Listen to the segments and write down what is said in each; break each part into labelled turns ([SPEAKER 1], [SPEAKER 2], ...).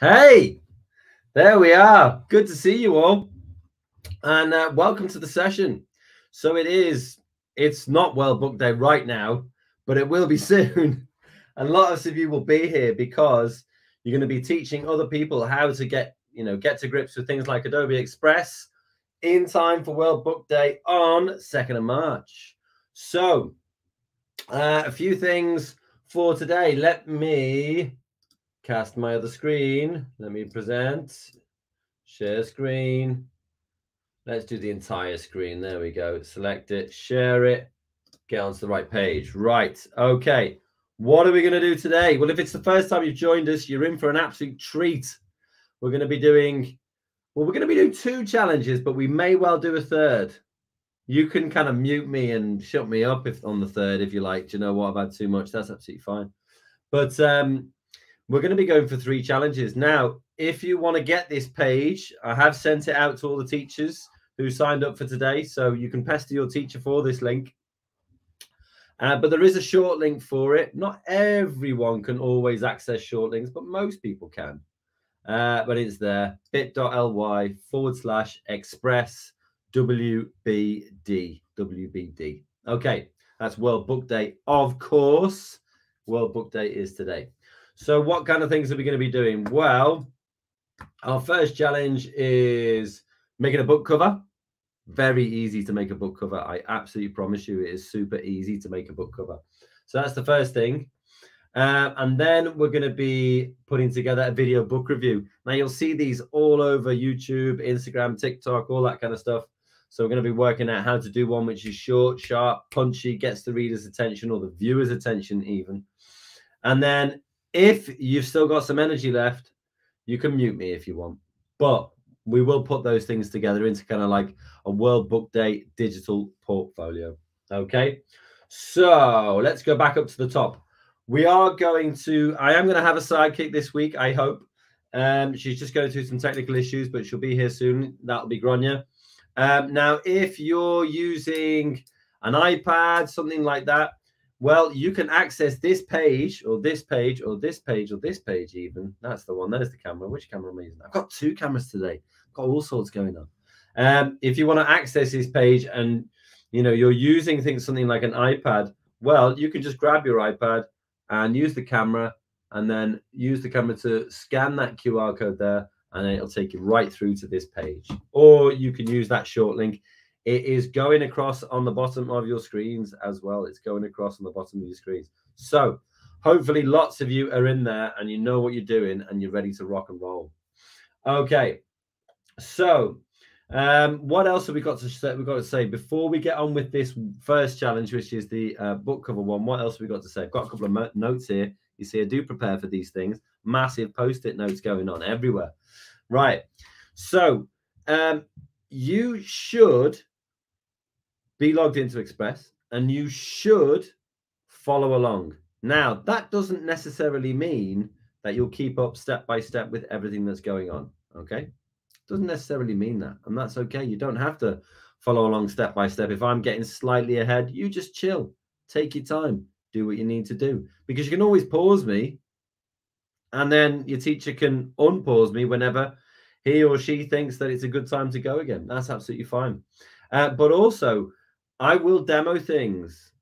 [SPEAKER 1] Hey, there we are. Good to see you all. And uh, welcome to the session. So it is, it's not World Book Day right now, but it will be soon. And lots of you will be here because you're going to be teaching other people how to get, you know, get to grips with things like Adobe Express in time for World Book Day on 2nd of March. So uh, a few things for today. Let me cast my other screen. Let me present, share screen. Let's do the entire screen. There we go. Select it, share it, get onto the right page. Right. Okay. What are we going to do today? Well, if it's the first time you've joined us, you're in for an absolute treat. We're going to be doing, well, we're going to be doing two challenges, but we may well do a third. You can kind of mute me and shut me up if on the third, if you like. Do you know what? I've had too much. That's absolutely fine. But um, we're going to be going for three challenges. Now, if you want to get this page, I have sent it out to all the teachers who signed up for today. So you can pester your teacher for this link. Uh, but there is a short link for it. Not everyone can always access short links, but most people can. Uh, but it's there bit.ly forward slash express WBD. WBD. Okay, that's World Book Day. Of course, World Book Day is today. So, what kind of things are we going to be doing? Well, our first challenge is making a book cover. Very easy to make a book cover. I absolutely promise you, it is super easy to make a book cover. So, that's the first thing. Uh, and then we're going to be putting together a video book review. Now, you'll see these all over YouTube, Instagram, TikTok, all that kind of stuff. So, we're going to be working out how to do one which is short, sharp, punchy, gets the reader's attention or the viewer's attention, even. And then if you've still got some energy left, you can mute me if you want. But we will put those things together into kind of like a World Book Day digital portfolio. Okay. So let's go back up to the top. We are going to, I am going to have a sidekick this week, I hope. Um, she's just going through some technical issues, but she'll be here soon. That'll be Grania. Um, now, if you're using an iPad, something like that, well, you can access this page or this page or this page or this page, even. That's the one. There's the camera. Which camera am I using? I've got two cameras today. I've got all sorts going on. Um, if you want to access this page and you know you're using things something like an iPad, well, you can just grab your iPad and use the camera and then use the camera to scan that QR code there and it'll take you right through to this page. Or you can use that short link it is going across on the bottom of your screens as well. It's going across on the bottom of your screens. So hopefully lots of you are in there and you know what you're doing and you're ready to rock and roll. Okay. So um, what else have we got to say? We've got to say before we get on with this first challenge, which is the uh, book cover one. What else have we got to say? I've got a couple of notes here. You see, I do prepare for these things. Massive post-it notes going on everywhere. Right. So um, you should be logged into Express and you should follow along. Now, that doesn't necessarily mean that you'll keep up step by step with everything that's going on. Okay. Doesn't necessarily mean that. And that's okay. You don't have to follow along step by step. If I'm getting slightly ahead, you just chill, take your time, do what you need to do because you can always pause me. And then your teacher can unpause me whenever he or she thinks that it's a good time to go again. That's absolutely fine. Uh, but also, I will demo things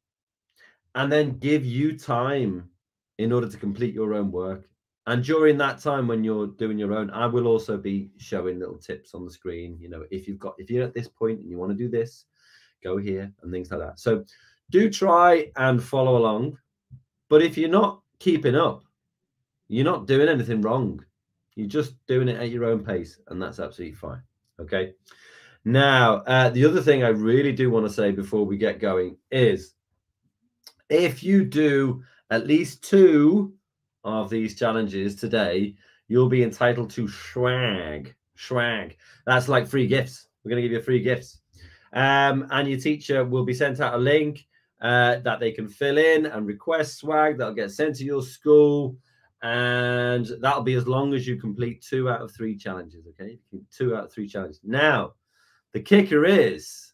[SPEAKER 1] and then give you time in order to complete your own work. And during that time when you're doing your own, I will also be showing little tips on the screen. You know, if you've got if you're at this point and you want to do this, go here and things like that. So do try and follow along. But if you're not keeping up, you're not doing anything wrong. You're just doing it at your own pace, and that's absolutely fine. Okay. Now, uh, the other thing I really do want to say before we get going is if you do at least two of these challenges today, you'll be entitled to swag. Swag. That's like free gifts. We're going to give you free gifts. Um, and your teacher will be sent out a link uh, that they can fill in and request swag that'll get sent to your school. And that'll be as long as you complete two out of three challenges. Okay. Two out of three challenges. Now, the kicker is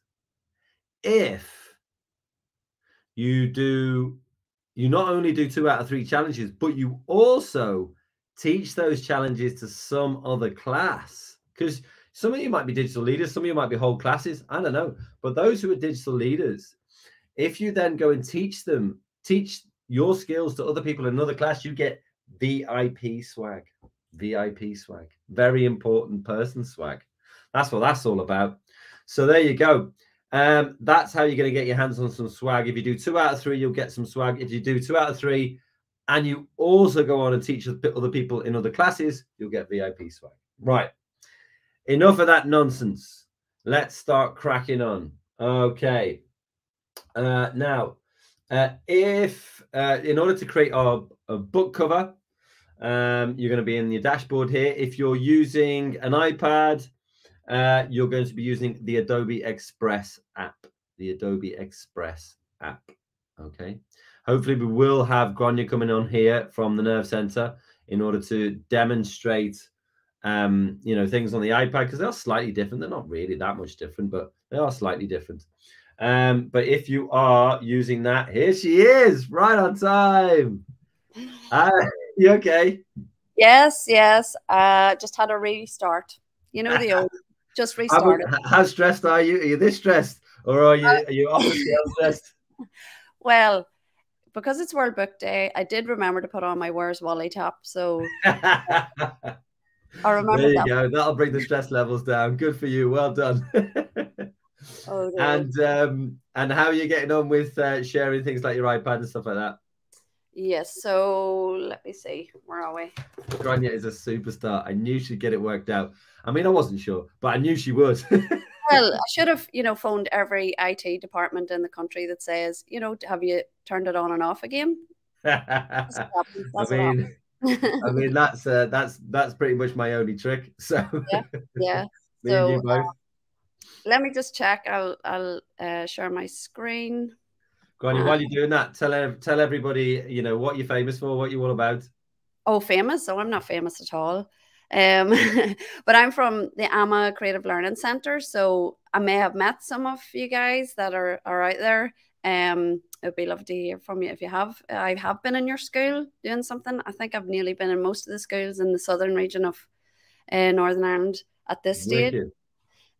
[SPEAKER 1] if you do, you not only do two out of three challenges, but you also teach those challenges to some other class because some of you might be digital leaders, some of you might be whole classes. I don't know. But those who are digital leaders, if you then go and teach them, teach your skills to other people in another class, you get VIP swag. VIP swag. Very important person swag. That's what that's all about. So there you go. Um, that's how you're going to get your hands on some swag. If you do two out of three, you'll get some swag. If you do two out of three, and you also go on and teach other people in other classes, you'll get VIP swag. Right. Enough of that nonsense. Let's start cracking on. Okay. Uh, now, uh, if uh, in order to create a book cover, um, you're going to be in your dashboard here. If you're using an iPad, uh, you're going to be using the Adobe Express app. The Adobe Express app. Okay. Hopefully, we will have Grania coming on here from the Nerve Center in order to demonstrate um, you know, things on the iPad because they are slightly different. They're not really that much different, but they are slightly different. Um, but if you are using that, here she is, right on time. Uh, you okay?
[SPEAKER 2] Yes, yes. Uh, just had a restart. You know the old, just restarted.
[SPEAKER 1] How, how, stressed are you? Are you this stressed, or are you uh, are you obviously stressed?
[SPEAKER 2] Well, because it's World Book Day, I did remember to put on my Where's Wally top. So I remember
[SPEAKER 1] there you
[SPEAKER 2] that.
[SPEAKER 1] go. That'll bring the stress levels down. Good for you. Well done. oh, and um, and how are you getting on with uh, sharing things like your iPad and stuff like that?
[SPEAKER 2] Yes. So let me see. Where are we?
[SPEAKER 1] Grania is a superstar. I knew she'd get it worked out. I mean, I wasn't sure, but I knew she would.
[SPEAKER 2] well, I should have, you know, phoned every IT department in the country that says, you know, have you turned it on and off again?
[SPEAKER 1] That's That's I mean, I mean, that's uh, that's that's pretty much my only trick. So
[SPEAKER 2] yeah, yeah. so uh, let me just check. I'll I'll uh, share my screen.
[SPEAKER 1] Go on, while you're doing that, tell tell everybody, you know, what you're famous for, what you're all about.
[SPEAKER 2] Oh, famous? Oh, I'm not famous at all. Um, but I'm from the AMMA Creative Learning Center, so I may have met some of you guys that are are out there. Um, it would be lovely to hear from you if you have. I have been in your school doing something. I think I've nearly been in most of the schools in the southern region of uh, Northern Ireland at this stage.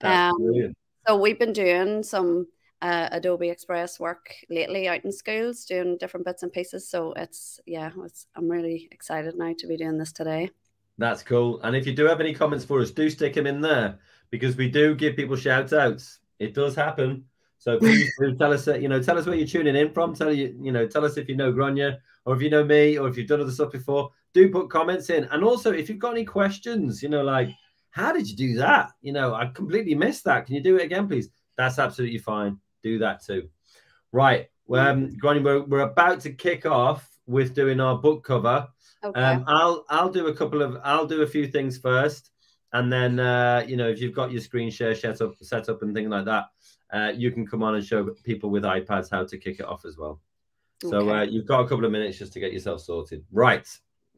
[SPEAKER 2] Um, so we've been doing some uh, Adobe Express work lately out in schools, doing different bits and pieces. So it's yeah, it's, I'm really excited now to be doing this today.
[SPEAKER 1] That's cool. And if you do have any comments for us, do stick them in there because we do give people shout outs. It does happen. So please tell us, uh, you know, tell us where you're tuning in from. Tell you, you know, tell us if you know Grania or if you know me or if you've done other stuff before. Do put comments in, and also if you've got any questions, you know, like how did you do that? You know, I completely missed that. Can you do it again, please? That's absolutely fine. Do that too. Right, um, Grania, we're, we're about to kick off with doing our book cover. Okay. Um, I'll I'll do a couple of I'll do a few things first, and then uh, you know if you've got your screen share set up set up and things like that, uh, you can come on and show people with iPads how to kick it off as well. So okay. uh, you've got a couple of minutes just to get yourself sorted. Right.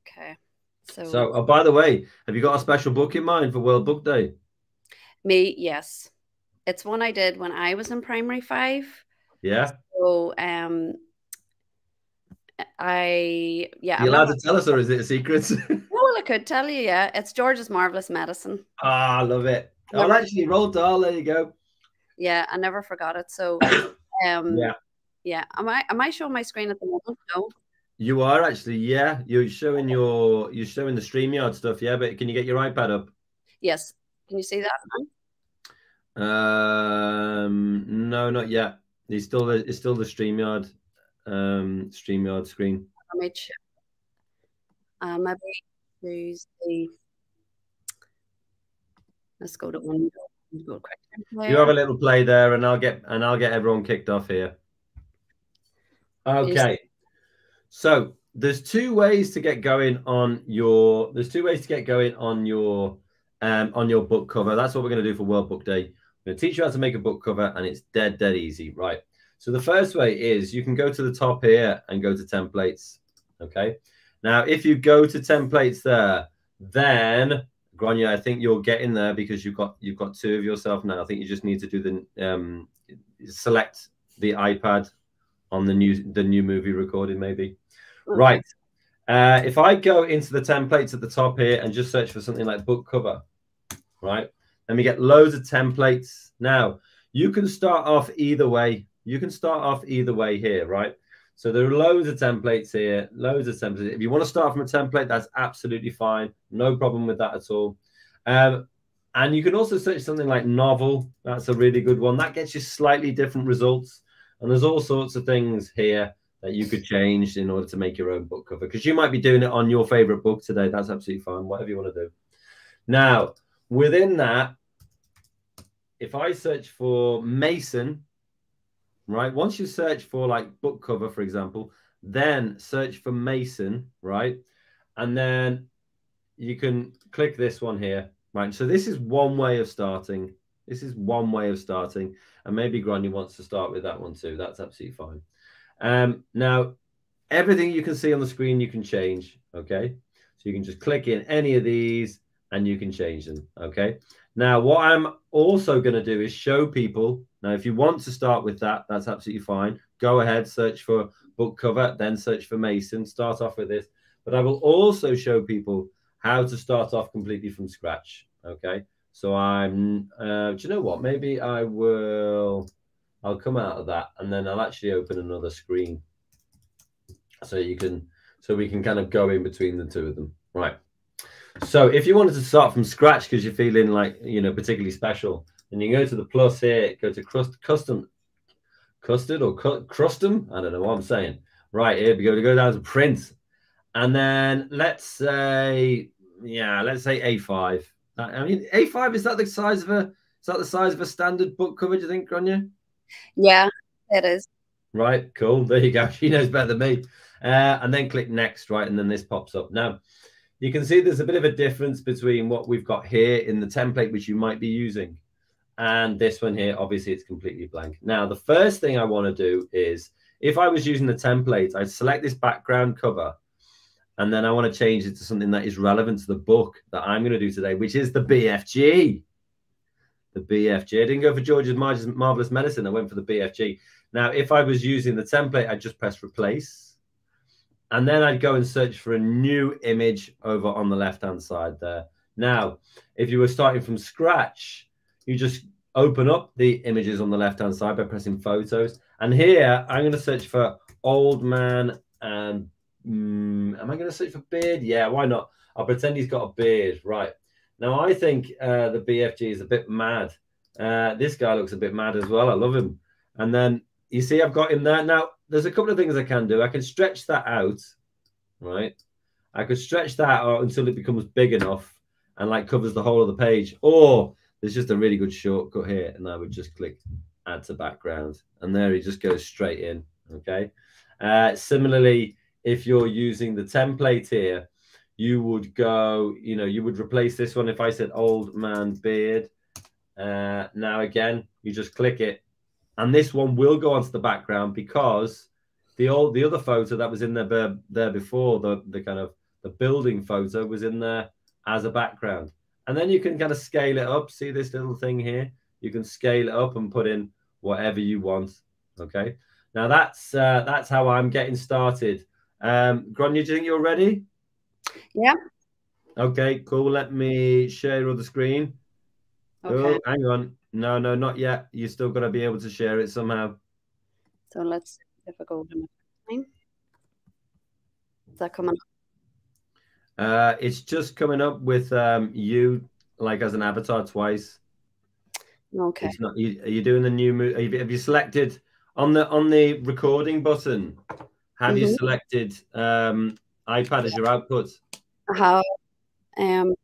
[SPEAKER 2] Okay. So,
[SPEAKER 1] so oh, by the way, have you got a special book in mind for World Book Day?
[SPEAKER 2] Me, yes. It's one I did when I was in primary five.
[SPEAKER 1] Yeah.
[SPEAKER 2] So um I yeah.
[SPEAKER 1] Are you allowed to tell us or is it a secret?
[SPEAKER 2] well, I could tell you, yeah. It's George's Marvelous Medicine.
[SPEAKER 1] Ah, I love it. Oh, actually, Roald Dahl. There you go
[SPEAKER 2] yeah, I never forgot it. So, um, yeah, yeah. Am I am I showing my screen at the moment? No.
[SPEAKER 1] You are actually, yeah. You're showing your you're showing the StreamYard stuff, yeah. But can you get your iPad up?
[SPEAKER 2] Yes. Can you see that?
[SPEAKER 1] Um, no, not yet. It's still the it's still the StreamYard, um, StreamYard screen.
[SPEAKER 2] Check. Uh, maybe use the. Let's go to window.
[SPEAKER 1] You have a little play there, and I'll get and I'll get everyone kicked off here. Okay, so there's two ways to get going on your. There's two ways to get going on your um, on your book cover. That's what we're going to do for World Book Day. I'm going to teach you how to make a book cover, and it's dead dead easy, right? So the first way is you can go to the top here and go to templates. Okay. Now, if you go to templates there, then Grania, I think you're getting there because you've got you've got two of yourself now. I think you just need to do the um, select the iPad on the new the new movie recording, maybe. Mm-hmm. Right. Uh, if I go into the templates at the top here and just search for something like book cover, right? Then we get loads of templates. Now, you can start off either way. You can start off either way here, right? So there are loads of templates here, loads of templates. If you want to start from a template, that's absolutely fine. No problem with that at all. Um, and you can also search something like novel. That's a really good one. That gets you slightly different results. And there's all sorts of things here that you could change in order to make your own book cover because you might be doing it on your favorite book today. That's absolutely fine, whatever you want to do. Now, within that, if I search for Mason, right? Once you search for like book cover, for example, then search for Mason, right? And then you can click this one here, right? So this is one way of starting. This is one way of starting. And maybe Grania wants to start with that one too. That's absolutely fine. Um, now, everything you can see on the screen, you can change. Okay. So you can just click in any of these and you can change them. Okay. Now, what I'm also going to do is show people. Now, if you want to start with that, that's absolutely fine. Go ahead, search for book cover, then search for Mason. Start off with this. But I will also show people how to start off completely from scratch. Okay. So I'm, uh, do you know what? Maybe I will, I'll come out of that and then I'll actually open another screen so you can, so we can kind of go in between the two of them. Right. So if you wanted to start from scratch because you're feeling like, you know, particularly special, then you go to the plus here, go to crust, custom, custard or cu crustum. I don't know what I'm saying. Right here we go to go down to print. And then let's say, yeah, let's say A5. I mean, A5 is that the size of a is that the size of a standard book cover? Do you think, Grania?
[SPEAKER 2] Yeah, it is.
[SPEAKER 1] Right, cool. There you go. She knows better than me. Uh, and then click next, right, and then this pops up. Now, you can see there's a bit of a difference between what we've got here in the template, which you might be using, and this one here. Obviously, it's completely blank. Now, the first thing I want to do is, if I was using the template, I'd select this background cover, and then I want to change it to something that is relevant to the book that I'm going to do today, which is the BFG. The BFG. I didn't go for George's Marvelous Medicine. I went for the BFG. Now, if I was using the template, I'd just press replace and then I'd go and search for a new image over on the left hand side there. Now, if you were starting from scratch, you just open up the images on the left hand side by pressing photos. And here I'm going to search for old man and um, am I going to search for beard? Yeah, why not? I'll pretend he's got a beard. Right. Now, I think uh, the BFG is a bit mad. Uh, this guy looks a bit mad as well. I love him. And then you see, I've got him there. Now, there's a couple of things I can do. I can stretch that out, right? I could stretch that out until it becomes big enough and like covers the whole of the page. Or there's just a really good shortcut here, and I would just click add to background, and there he just goes straight in. Okay. Uh, similarly, if you're using the template here, you would go, you know, you would replace this one if I said old man beard. Uh, now again, you just click it and this one will go onto the background because the old the other photo that was in there there before the the kind of the building photo was in there as a background. And then you can kind of scale it up. See this little thing here? You can scale it up and put in whatever you want okay? Now that's uh, that's how i'm getting started. Um Grania, do you think you're ready?
[SPEAKER 2] Yeah.
[SPEAKER 1] Okay cool. Let me share the screen. Okay. oh hang on no, no, not yet. You still got to be able to share it somehow.
[SPEAKER 2] So let's see if I go to my screen. Is that coming
[SPEAKER 1] up? Uh, it's just coming up with um, you like as an avatar twice.
[SPEAKER 2] Okay.
[SPEAKER 1] It's not. You, are you doing the new? Have you, have you selected on the on the recording button? Have mm -hmm. you mm-hmm. selected um, iPad as your output?
[SPEAKER 2] How? Um.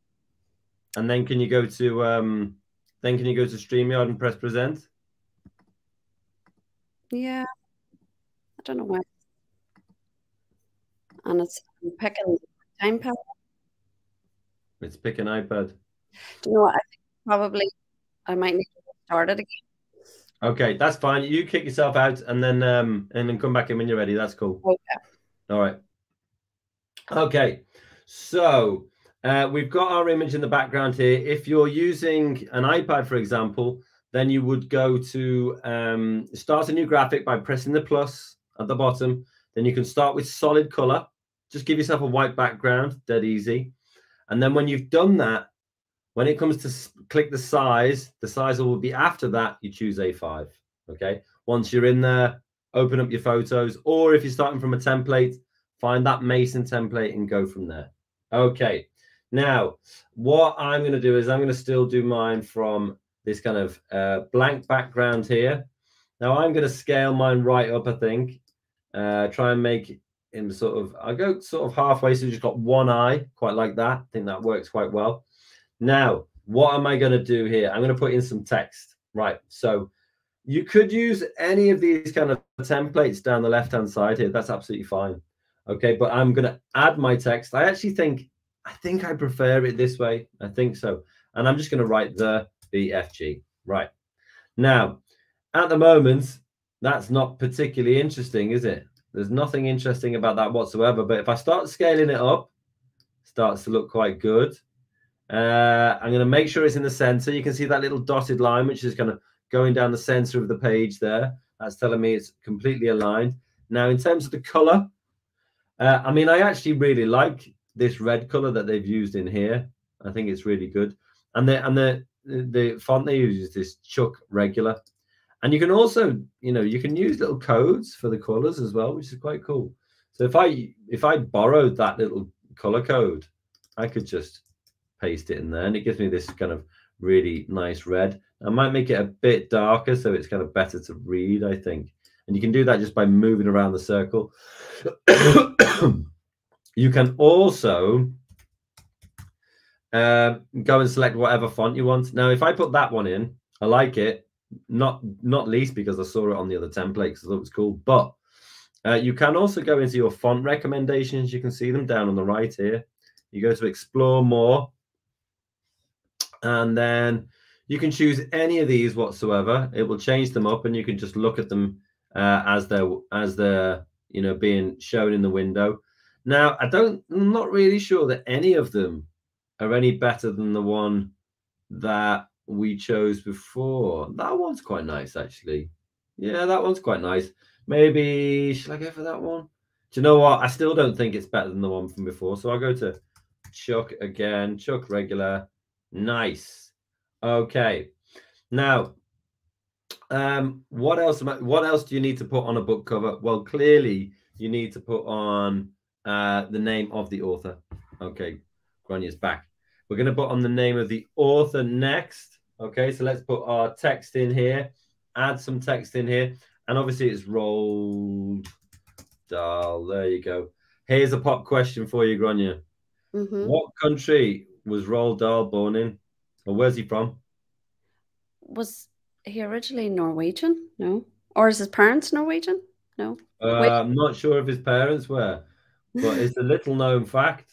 [SPEAKER 1] And then can you go to um, then can you go to StreamYard and press present?
[SPEAKER 2] Yeah. I don't know why. And it's picking iPad.
[SPEAKER 1] It's picking iPad.
[SPEAKER 2] Do you know what? I think probably I might need to start it again.
[SPEAKER 1] Okay, that's fine. You kick yourself out and then um and then come back in when you're ready. That's cool.
[SPEAKER 2] Okay.
[SPEAKER 1] All right. Okay. So uh, we've got our image in the background here. If you're using an iPad, for example, then you would go to um, start a new graphic by pressing the plus at the bottom. Then you can start with solid color, just give yourself a white background, dead easy. And then when you've done that, when it comes to click the size, the size will be after that, you choose A5. Okay. Once you're in there, open up your photos, or if you're starting from a template, find that Mason template and go from there. Okay. Now, what I'm going to do is I'm going to still do mine from this kind of uh, blank background here. Now I'm going to scale mine right up, I think. Uh, try and make him sort of, I go sort of halfway, so just got one eye, quite like that. I think that works quite well. Now, what am I going to do here? I'm going to put in some text. Right. So you could use any of these kind of templates down the left-hand side here. That's absolutely fine. Okay. But I'm going to add my text. I actually think, I think I prefer it this way. I think so. And I'm just going to write the BFG. Right. Now, at the moment, that's not particularly interesting, is it? There's nothing interesting about that whatsoever. But if I start scaling it up, starts to look quite good. Uh, I'm going to make sure it's in the center. You can see that little dotted line, which is kind of going down the center of the page there. That's telling me it's completely aligned. Now, in terms of the color, uh, I mean, I actually really like this red color that they've used in here. I think it's really good. And the and the the font they use is this Chuck regular. And you can also, you know, you can use little codes for the colors as well, which is quite cool. So if I if I borrowed that little color code, I could just paste it in there and it gives me this kind of really nice red. I might make it a bit darker so it's kind of better to read, I think. And you can do that just by moving around the circle. you can also uh, go and select whatever font you want. Now, if I put that one in, I like it. Not not least because I saw it on the other template because I thought it was cool. But uh, you can also go into your font recommendations. You can see them down on the right here. You go to explore more, and then you can choose any of these whatsoever. It will change them up, and you can just look at them uh, as they're as they're you know being shown in the window. Now, I don't, I'm not really sure that any of them are any better than the one that we chose before. That one's quite nice, actually. Yeah, that one's quite nice. Maybe should I go for that one? Do you know what? I still don't think it's better than the one from before. So I'll go to Chuck again. Chuck regular. Nice. Okay. Now, um, what else? What else do you need to put on a book cover? Well, clearly you need to put on uh, the name of the author. Okay, Grania's back. We're going to put on the name of the author next. Okay, so let's put our text in here, add some text in here. And obviously it's Roald Dahl. There you go. Here's a pop question for you, Grania. Mm-hmm. What country was Roald Dahl born in? Or where's he from?
[SPEAKER 2] Was he originally Norwegian? No. Or is his parents Norwegian? No.
[SPEAKER 1] Uh, I'm not sure if his parents were, but it's a little known fact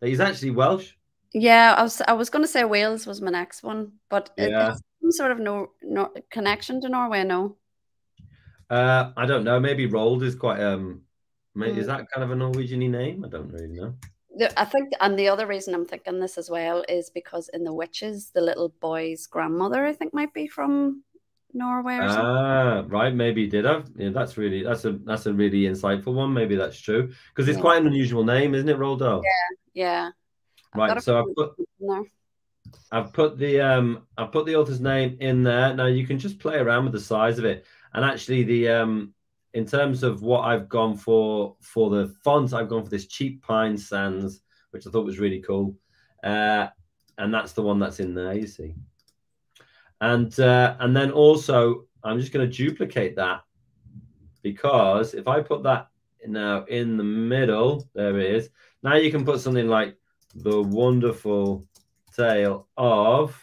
[SPEAKER 1] that he's actually Welsh.
[SPEAKER 2] Yeah, I was I was going to say Wales was my next one, but yeah. it's some sort of no, no connection to Norway. No.
[SPEAKER 1] Uh, I don't know. Maybe Roald is quite um. Mm. Is that kind of a Norwegian name? I don't really know.
[SPEAKER 2] I think, and the other reason I'm thinking this as well is because in the witches, the little boy's grandmother, I think, might be from Norway or something. Ah,
[SPEAKER 1] right. Maybe did have. Yeah, that's really that's a that's a really insightful one. Maybe that's true because it's yeah. quite an unusual name, isn't it, Roald Dahl?
[SPEAKER 2] Yeah, yeah.
[SPEAKER 1] Right. So I've put I've put the um I've put the author's name in there. Now you can just play around with the size of it. And actually the um in terms of what I've gone for for the font, I've gone for this Cheap Pine Sans, which I thought was really cool. Uh and that's the one that's in there, you see. And uh and then also I'm just going to duplicate that because if I put that now in the middle, there it is. Now you can put something like the wonderful tale of.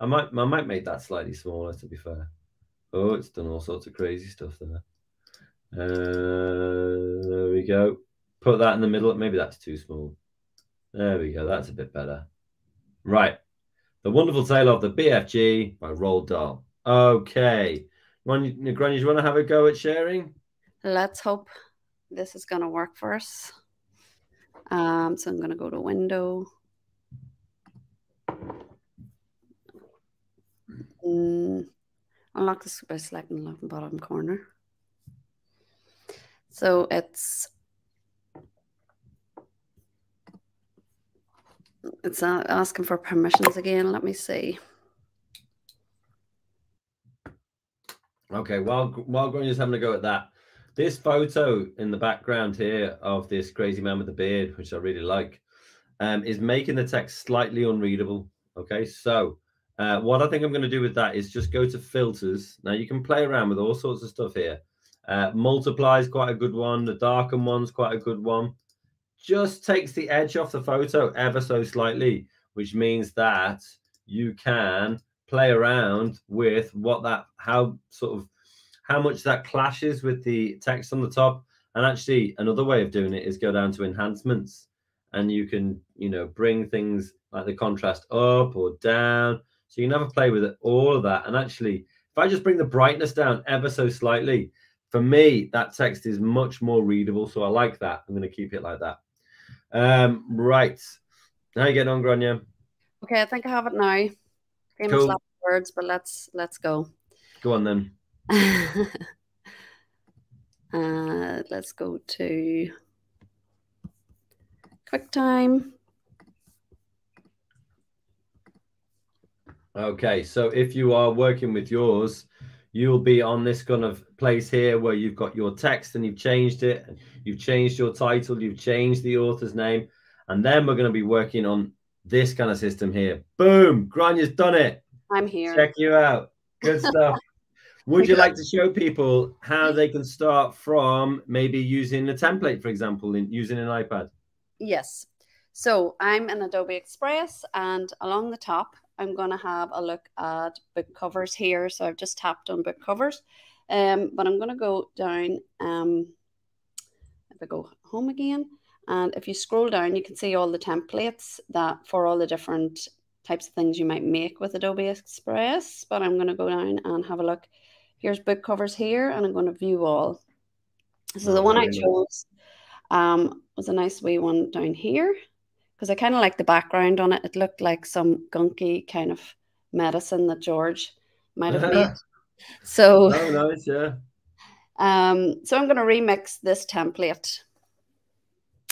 [SPEAKER 1] I might I might make that slightly smaller to be fair. Oh, it's done all sorts of crazy stuff there. Uh, there we go. Put that in the middle. Maybe that's too small. There we go. That's a bit better. Right. The Wonderful Tale of the BFG by Roald Dahl. Okay. Granny, do you want to have a go at sharing?
[SPEAKER 2] Let's hope this is going to work for us. Um, so I'm going to go to window. Mm, unlock this by selecting the bottom corner. So it's It's asking for permissions again. Let me see.
[SPEAKER 1] Okay, while while Grania's having a go at that, this photo in the background here of this crazy man with the beard, which I really like, um, is making the text slightly unreadable. Okay, so uh, what I think I'm going to do with that is just go to filters. Now you can play around with all sorts of stuff here. Uh, multiply is quite a good one. The darken one's quite a good one. Just takes the edge off the photo ever so slightly, which means that you can play around with what that how sort of how much that clashes with the text on the top. And actually, another way of doing it is go down to enhancements, and you can you know bring things like the contrast up or down. So you can have a play with it, all of that. And actually, if I just bring the brightness down ever so slightly, for me, that text is much more readable. So I like that. I'm going to keep it like that. Um, right. How you getting on, Grania?
[SPEAKER 2] Okay, I think I have it now. Famous cool. words, but let's let's go.
[SPEAKER 1] Go on then.
[SPEAKER 2] uh, let's go to QuickTime.
[SPEAKER 1] Okay, so if you are working with yours, you'll be on this kind of place here where you've got your text and you've changed it, and you've changed your title, you've changed the author's name, and then we're going to be working on this kind of system here. Boom, Grania's done it.
[SPEAKER 2] I'm here.
[SPEAKER 1] Check you out. Good stuff. Would you like to show people how they can start from maybe using a template, for example, in using an iPad?
[SPEAKER 2] Yes. So I'm in Adobe Express, and along the top, I'm going to have a look at book covers here. So I've just tapped on book covers, um, but I'm going to go down. Um, if I go home again, and if you scroll down, you can see all the templates that for all the different types of things you might make with Adobe Express. But I'm going to go down and have a look. Here's book covers here, and I'm going to view all. So the one I chose um, was a nice wee one down here because I kind of like the background on it. It looked like some gunky kind of medicine that George might have made. So,
[SPEAKER 1] oh, nice, yeah.
[SPEAKER 2] Um, so I'm going to remix this template.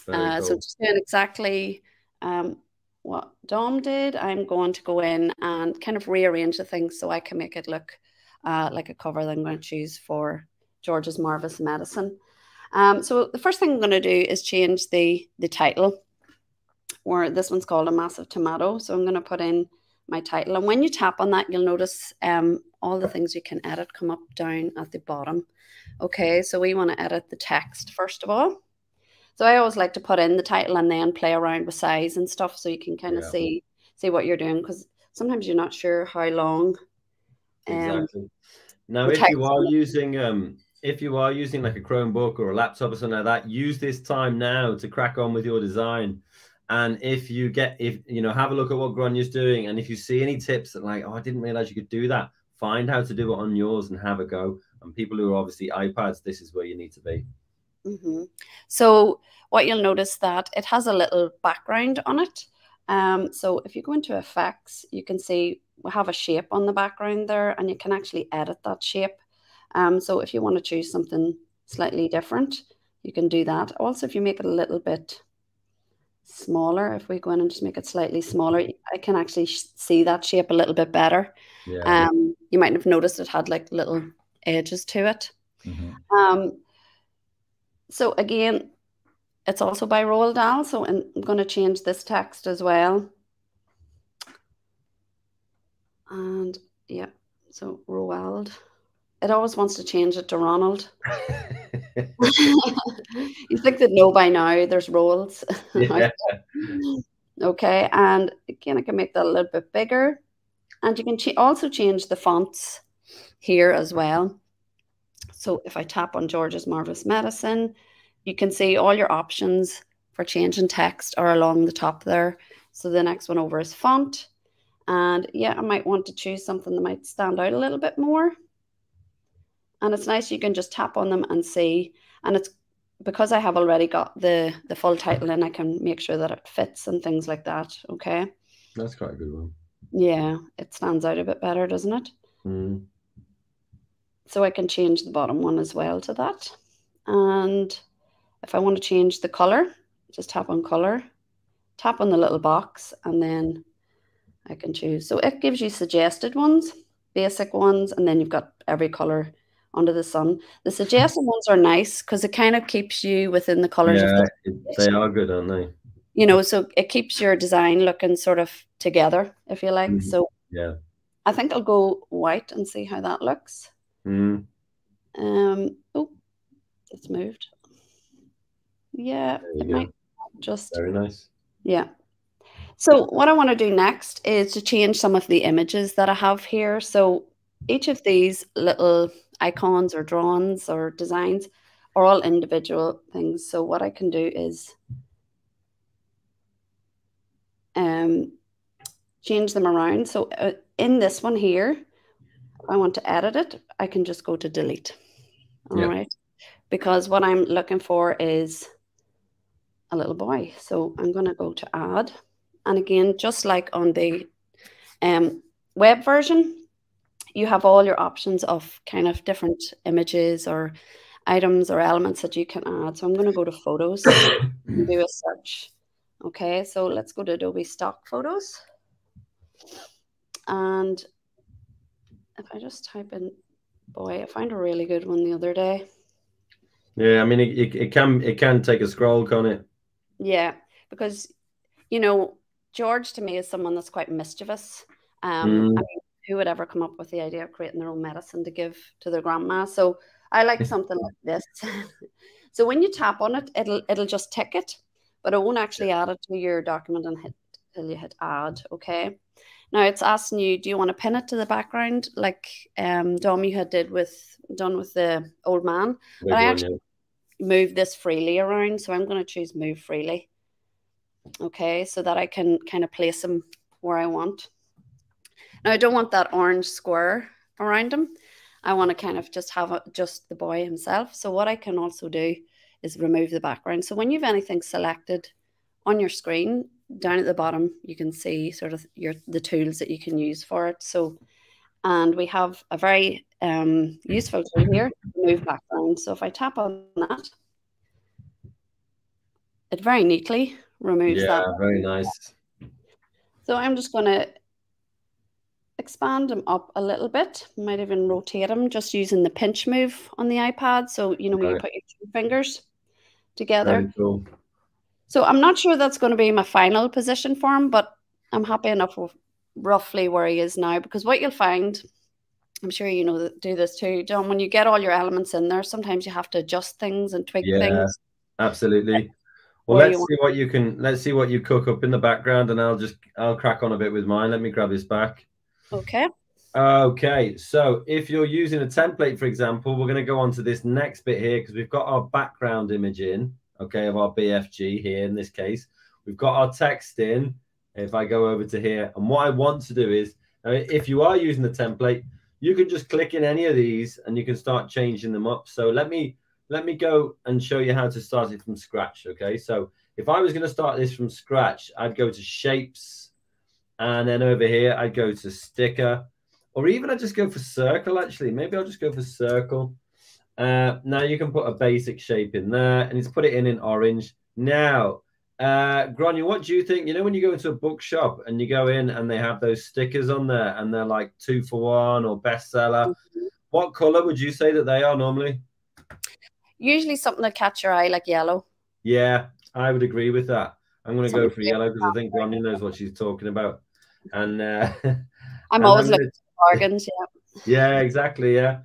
[SPEAKER 2] Uh, cool. So just doing exactly um, what Dom did, I'm going to go in and kind of rearrange the things so I can make it look uh, like a cover that I'm going to choose for George's Marvelous Medicine. Um, so the first thing I'm going to do is change the the title or this one's called a massive tomato. So I'm going to put in my title. And when you tap on that, you'll notice um, all the things you can edit come up down at the bottom. Okay, so we want to edit the text first of all. So I always like to put in the title and then play around with size and stuff so you can kind of yeah. see see what you're doing because sometimes you're not sure how long.
[SPEAKER 1] Um, exactly. Now, if you are using um, if you are using like a Chromebook or a laptop or something like that, use this time now to crack on with your design and if you get, if you know, have a look at what Grania's doing, and if you see any tips that like, oh, I didn't realize you could do that, find how to do it on yours and have a go. And people who are obviously iPads, this is where you need to be.
[SPEAKER 2] Mm-hmm. So what you'll notice that it has a little background on it. Um, so if you go into effects, you can see we have a shape on the background there, and you can actually edit that shape. Um, so if you want to choose something slightly different, you can do that. Also, if you make it a little bit smaller, if we go in and just make it slightly smaller, I can actually see that shape a little bit better. Yeah. Um, you might have noticed it had like little edges to it. Mm-hmm. Um, so again, it's also by Roald Dahl. So I'm going to change this text as well. And yeah, so Roald. It always wants to change it to Ronald. you think that know by now there's roles. Yeah. okay, and again, I can make that a little bit bigger. And you can ch also change the fonts here as well. So if I tap on George's Marvelous Medicine, you can see all your options for changing text are along the top there. So the next one over is font. And yeah, I might want to choose something that might stand out a little bit more and it's nice you can just tap on them and see. And it's because I have already got the the full title in I can make sure that it fits and things like that okay?
[SPEAKER 1] That's quite a good one.
[SPEAKER 2] Yeah it stands out a bit better doesn't it?
[SPEAKER 1] Mm.
[SPEAKER 2] so I can change the bottom one as well to that. And if I want to change the color just tap on color tap on the little box and then I can choose. So it gives you suggested ones, basic ones, and then you've got every color under the sun. The suggested ones are nice because it kind of keeps you within the colors.
[SPEAKER 1] Yeah,
[SPEAKER 2] the
[SPEAKER 1] they are good, aren't they?
[SPEAKER 2] You know, so it keeps your design looking sort of together, if you like. Mm -hmm. So
[SPEAKER 1] yeah,
[SPEAKER 2] I think I'll go white and see how that looks.
[SPEAKER 1] Mm.
[SPEAKER 2] Um, oh, it's moved. Yeah, it go. might just
[SPEAKER 1] very nice.
[SPEAKER 2] Yeah. So what I want to do next is to change some of the images that I have here. So each of these little icons or drawings or designs are all individual things. So what I can do is um, change them around. So uh, in this one here, I want to edit it, I can just go to delete. All yeah. right, Because what I'm looking for is a little boy. So I'm going to go to add. And again, just like on the um, web version, you have all your options of kind of different images or items or elements that you can add. So I'm going to go to photos and do a search. Okay, so let's go to Adobe Stock Photos. And if I just type in boy, I found a really good one the other day.
[SPEAKER 1] Yeah, I mean it, it, it can it can take a scroll, can it?
[SPEAKER 2] Yeah, because you know, George to me is someone that's quite mischievous. Um, mm. I mean, who would ever come up with the idea of creating their own medicine to give to their grandma? So I like something like this. so when you tap on it, it'll it'll just tick it, but it won't actually add it to your document and hit till you hit add. Okay. Now it's asking you, do you want to pin it to the background like um, Dom you had did with done with the old man? but I actually yeah. move this freely around, so I'm going to choose move freely. Okay, so that I can kind of place them where I want. Now I don't want that orange square around him. I want to kind of just have a, just the boy himself. So what I can also do is remove the background. So when you've anything selected on your screen, down at the bottom, you can see sort of your the tools that you can use for it. So, and we have a very um, useful tool here, move background. So if I tap on that, it very neatly removes
[SPEAKER 1] yeah,
[SPEAKER 2] that.
[SPEAKER 1] Yeah, very nice.
[SPEAKER 2] So I'm just going to expand them up a little bit. Might even rotate them just using the pinch move on the iPad. So, you know, when you put your two fingers together.
[SPEAKER 1] Cool.
[SPEAKER 2] So I'm not sure that's going to be my final position for him, but I'm happy enough with roughly where he is now because what you'll find, I'm sure you know do this too, Dom. When you get all your elements in there, sometimes you have to adjust things and tweak
[SPEAKER 1] yeah,
[SPEAKER 2] things.
[SPEAKER 1] Absolutely. Well, let's see what you can. Let's see what you cook up in the background, and I'll just I'll crack on a bit with mine. Let me grab this back.
[SPEAKER 2] Okay.
[SPEAKER 1] Okay, so if you're using a template, for example, we're going to go on to this next bit here because we've got our background image in okay, of our BFG here in this case. We've got our text in. If I go over to here, and what I want to do is, if you are using the template, you can just click in any of these and you can start changing them up. So let me let me go and show you how to start it from scratch. Okay, so if I was going to start this from scratch, I'd go to shapes, and then over here I'd go to sticker, or even I just go for circle. Actually, maybe I'll just go for circle. Uh, now you can put a basic shape in there and it's put it in in orange. Now, uh, Grania, what do you think? You know, when you go into a bookshop and you go in and they have those stickers on there and they're like two for one or bestseller, mm-hmm. what color would you say that they are normally?
[SPEAKER 2] Usually something that catch your eye, like yellow.
[SPEAKER 1] Yeah, I would agree with that. I'm going to go for yellow because I think Grania knows what she's talking about. And uh,
[SPEAKER 2] I'm always looking for bargains. Yeah.
[SPEAKER 1] Yeah, exactly. Yeah.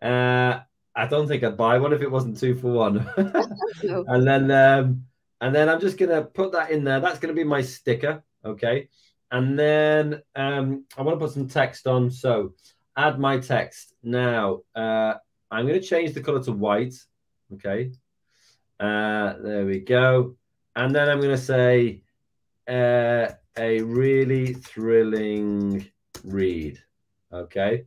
[SPEAKER 1] Uh, I don't think I'd buy one if it wasn't two for one. no. And then um, and then I'm just gonna put that in there. That's gonna be my sticker, okay? And then um, I want to put some text on. So add my text. Now uh, I'm gonna change the color to white. Okay. Uh, there we go. And then I'm gonna say uh, a really thrilling read. Okay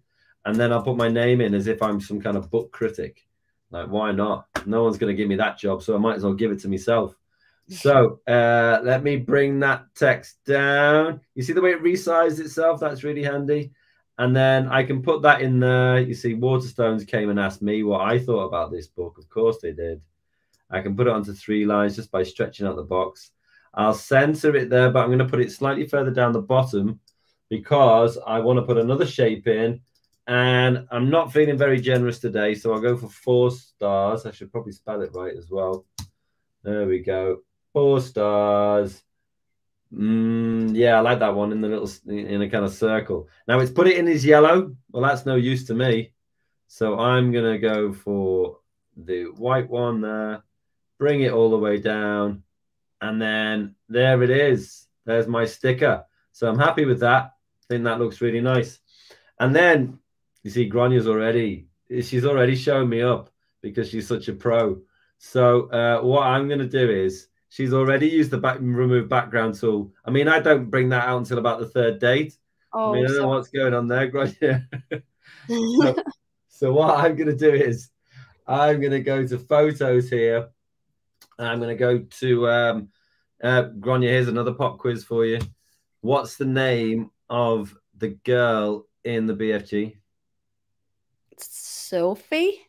[SPEAKER 1] and then I'll put my name in as if I'm some kind of book critic. Like, why not? No one's going to give me that job, so I might as well give it to myself. So uh, let me bring that text down. You see the way it resized itself? That's really handy. And then I can put that in there. You see, Waterstones came and asked me what I thought about this book. Of course they did. I can put it onto three lines just by stretching out the box. I'll center it there, but I'm going to put it slightly further down the bottom because I want to put another shape in and I'm not feeling very generous today. So I'll go for four stars. I should probably spell it right as well. There we go. Four stars. Mm, yeah, I like that one in the little in a kind of circle. Now it's put it in his yellow. Well, that's no use to me. So I'm gonna go for the white one there. Bring it all the way down, and then there it is. There's my sticker. So I'm happy with that. I think that looks really nice. And then you see, Grania's already she's already showing me up because she's such a pro. So uh, what I'm going to do is she's already used the back remove background tool. I mean, I don't bring that out until about the third date. Oh, I mean, I don't so... know what's going on there, Grania. so, so what I'm going to do is I'm going to go to photos here. And I'm going to go to um, uh, Grania. Here's another pop quiz for you. What's the name of the girl in the BFG?
[SPEAKER 2] Sophie.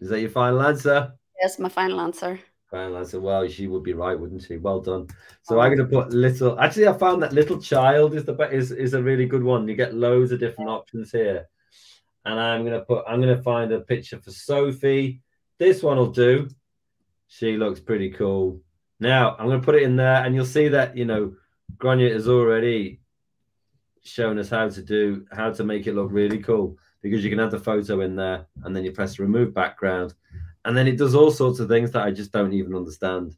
[SPEAKER 1] Is that your final answer?
[SPEAKER 2] Yes, my final answer.
[SPEAKER 1] Final answer. Well, she would be right, wouldn't she? Well done. So oh. I'm going to put little. Actually, I found that little child is the is is a really good one. You get loads of different options here, and I'm going to put. I'm going to find a picture for Sophie. This one will do. She looks pretty cool. Now I'm going to put it in there, and you'll see that you know Grania has already shown us how to do how to make it look really cool because you can have the photo in there and then you press remove background and then it does all sorts of things that I just don't even understand.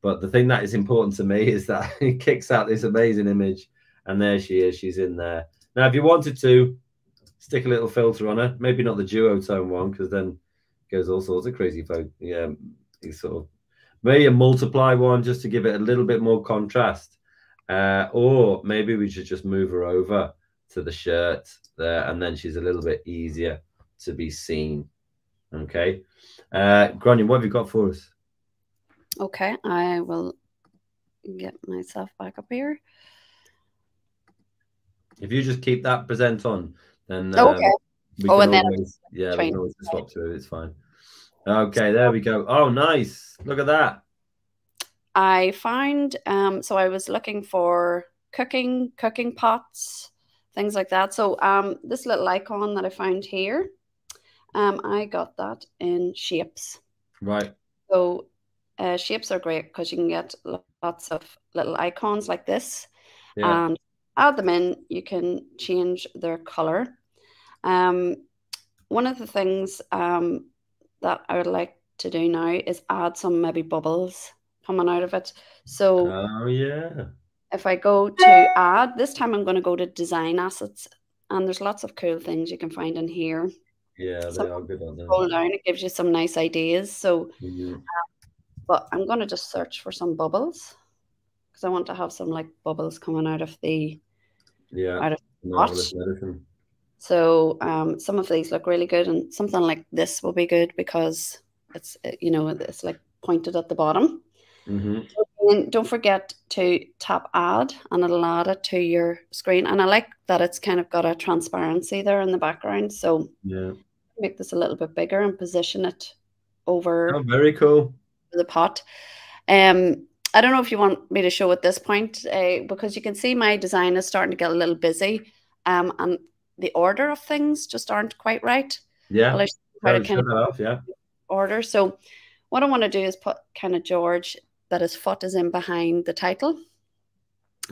[SPEAKER 1] But the thing that is important to me is that it kicks out this amazing image and there she is, she's in there. Now, if you wanted to stick a little filter on her, maybe not the duotone one because then it goes all sorts of crazy photo. Yeah, sort of maybe a multiply one just to give it a little bit more contrast. Uh, or maybe we should just move her over to the shirt there, and then she's a little bit easier to be seen. Okay. Uh, Grania, what have you got for us?
[SPEAKER 2] Okay, I will get myself back up here.
[SPEAKER 1] If you just keep that present on, then
[SPEAKER 2] um, okay.
[SPEAKER 1] oh, and always, then yeah, we can always swap to it. It's fine. Okay, there we go. Oh, nice! Look at that.
[SPEAKER 2] I find um, so I was looking for cooking cooking pots things like that. So um, this little icon that I found here, um, I got that in shapes.
[SPEAKER 1] Right.
[SPEAKER 2] So uh, shapes are great because you can get lots of little icons like this yeah. and add them in. You can change their color. Um, one of the things um, that I would like to do now is add some maybe bubbles coming out of it. So,
[SPEAKER 1] oh yeah,
[SPEAKER 2] if I go to add, this time I'm going to go to design assets and there's lots of cool things you can find in here.
[SPEAKER 1] Yeah, they are good on there.
[SPEAKER 2] Scroll down, it gives you some nice ideas. So, mm-hmm. uh, but I'm going to just search for some bubbles because I want to have some like bubbles coming out of the
[SPEAKER 1] yeah
[SPEAKER 2] out of the So um, some of these look really good, and something like this will be good because it's you know it's like pointed at the bottom.
[SPEAKER 1] Mm-hmm.
[SPEAKER 2] And don't forget to tap add and it'll add it to your screen. And I like that it's kind of got a transparency there in the background. So
[SPEAKER 1] yeah,
[SPEAKER 2] make this a little bit bigger and position it over.
[SPEAKER 1] Oh, very cool.
[SPEAKER 2] The pot. Um, I don't know if you want me to show at this point uh, because you can see my design is starting to get a little busy, um, and the order of things just aren't quite right.
[SPEAKER 1] Yeah, well, I kind of off, yeah.
[SPEAKER 2] order. So, what I want to do is put kind of George that his foot is in behind the title,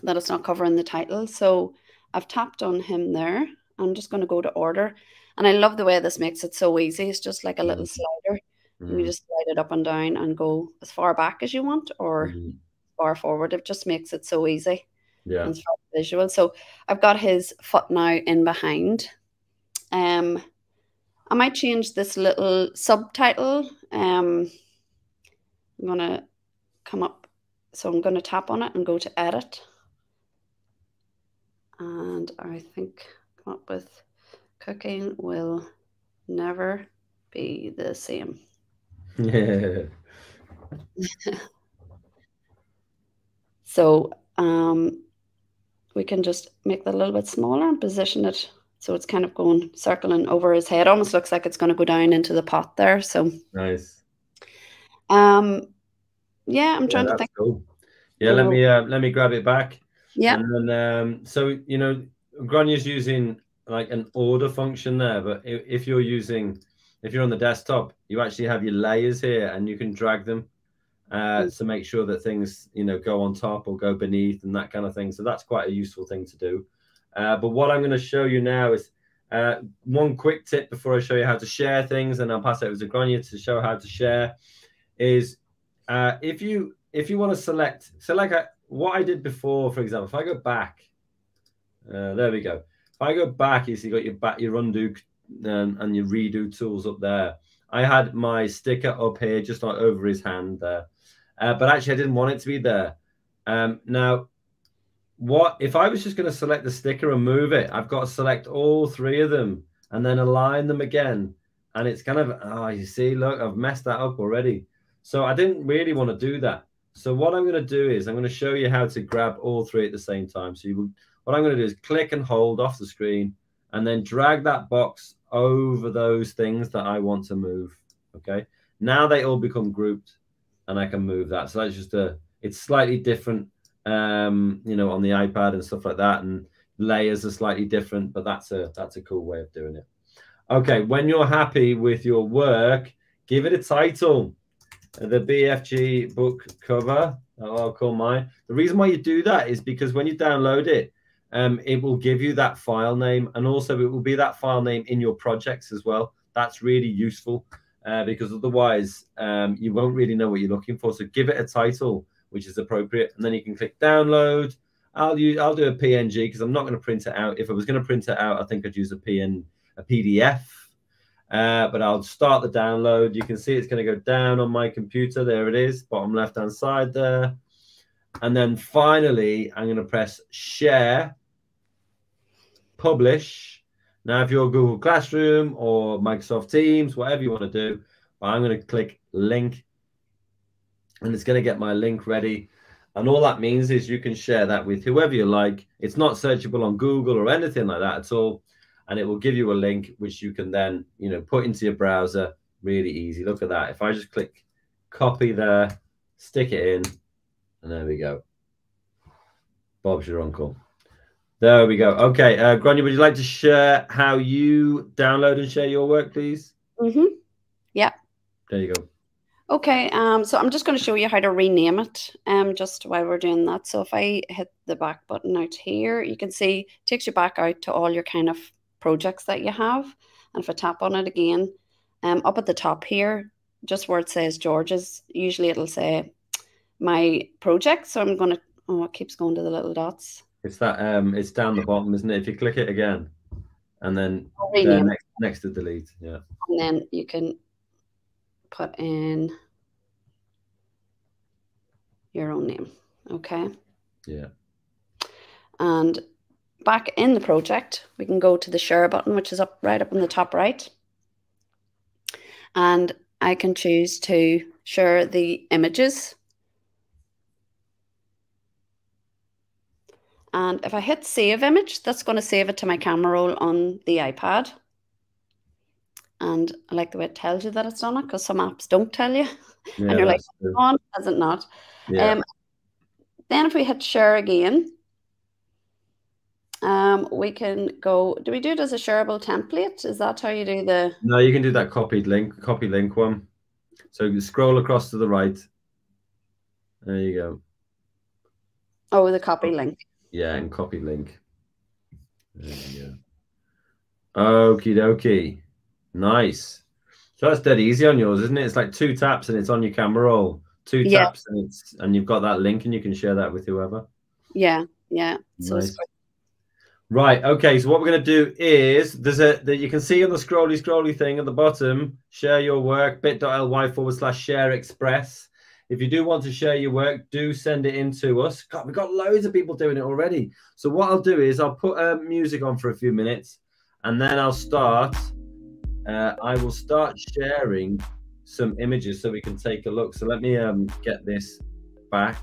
[SPEAKER 2] that it's not covering the title. So I've tapped on him there. I'm just going to go to order. And I love the way this makes it so easy. It's just like a little mm. slider. Mm. You just slide it up and down and go as far back as you want or mm. far forward. It just makes it so easy.
[SPEAKER 1] Yeah.
[SPEAKER 2] And visual. So I've got his foot now in behind. Um I might change this little subtitle. Um I'm gonna come up. So I'm going to tap on it and go to edit. And I think come up with cooking will never be the same.
[SPEAKER 1] Yeah.
[SPEAKER 2] so um, we can just make that a little bit smaller and position it so it's kind of going circling over his head. Almost looks like it's going to go down into the pot there. So
[SPEAKER 1] nice.
[SPEAKER 2] Um, yeah, I'm trying yeah, to think.
[SPEAKER 1] Cool. Yeah, let me uh, let me grab it back.
[SPEAKER 2] Yeah.
[SPEAKER 1] And then, um, so you know, Grania's using like an order function there, but if, if you're using, if you're on the desktop, you actually have your layers here, and you can drag them uh, to make sure that things you know go on top or go beneath and that kind of thing. So that's quite a useful thing to do. Uh, but what I'm going to show you now is uh, one quick tip before I show you how to share things, and I'll pass it over to Grania to show how to share. Is uh, if you if you want to select, so like I, what I did before, for example, if I go back, uh, there we go. If I go back, you see, you got your back, your undo um, and your redo tools up there. I had my sticker up here, just like over his hand there, uh, but actually I didn't want it to be there. Um, now, what if I was just going to select the sticker and move it? I've got to select all three of them and then align them again, and it's kind of oh, you see, look, I've messed that up already. So I didn't really want to do that. So what I'm going to do is I'm going to show you how to grab all three at the same time. So you, what I'm going to do is click and hold off the screen and then drag that box over those things that I want to move. Okay. Now they all become grouped and I can move that. So that's just a, it's slightly different, um, you know, on the iPad and stuff like that. And layers are slightly different, but that's a, that's a cool way of doing it. Okay. When you're happy with your work, give it a title the BFG book cover. I'll call mine. The reason why you do that is because when you download it, um, it will give you that file name, and also it will be that file name in your projects as well. That's really useful uh, because otherwise um, you won't really know what you're looking for. So give it a title which is appropriate, and then you can click download. I'll use I'll do a PNG because I'm not going to print it out. If I was going to print it out, I think I'd use a PN a PDF uh, but I'll start the download. You can see it's going to go down on my computer. There it is, bottom left hand side there. And then finally, I'm going to press share, publish. Now, if you're Google Classroom or Microsoft Teams, whatever you want to do, I'm going to click link and it's going to get my link ready. And all that means is you can share that with whoever you like. It's not searchable on Google or anything like that at all and it will give you a link which you can then you know put into your browser really easy look at that if i just click copy there stick it in and there we go bob's your uncle there we go okay uh Grania, would you like to share how you download and share your work please
[SPEAKER 2] mm-hmm yeah
[SPEAKER 1] there you go
[SPEAKER 2] Okay, um, so I'm just going to show you how to rename it um, just while we're doing that. So if I hit the back button out here, you can see it takes you back out to all your kind of projects that you have. And if I tap on it again, um, up at the top here, just where it says George's, usually it'll say my project. So I'm going to, oh, it keeps going to the little dots.
[SPEAKER 1] It's that, um, it's down the bottom, isn't it? If you click it again and then next, next to delete, yeah.
[SPEAKER 2] And then you can put in your own name. Okay.
[SPEAKER 1] Yeah.
[SPEAKER 2] And back in the project, we can go to the share button, which is up right up in the top right. And I can choose to share the images. And if I hit save image, that's going to save it to my camera roll on the iPad. And I like the way it tells you that it's done it because some apps don't tell you. Yeah, and you're like, on, does it not? Yeah. Um, then if we hit share again, um, we can go. Do we do it as a shareable template? Is that how you do the?
[SPEAKER 1] No, you can do that copied link, copy link one. So you scroll across to the right. There you go.
[SPEAKER 2] Oh, the copy link.
[SPEAKER 1] Yeah, and copy link. There you go. Okie dokie. Nice. So that's dead easy on yours, isn't it? It's like two taps and it's on your camera roll. Two yeah. taps and it's and you've got that link and you can share that with whoever.
[SPEAKER 2] Yeah, yeah. So nice.
[SPEAKER 1] Right. Okay. So what we're going to do is there's a that you can see on the scrolly scrolly thing at the bottom. Share your work bit.ly forward slash share express. If you do want to share your work, do send it in to us. God, we've got loads of people doing it already. So what I'll do is I'll put uh, music on for a few minutes, and then I'll start. Uh, I will start sharing some images so we can take a look. So let me um, get this back.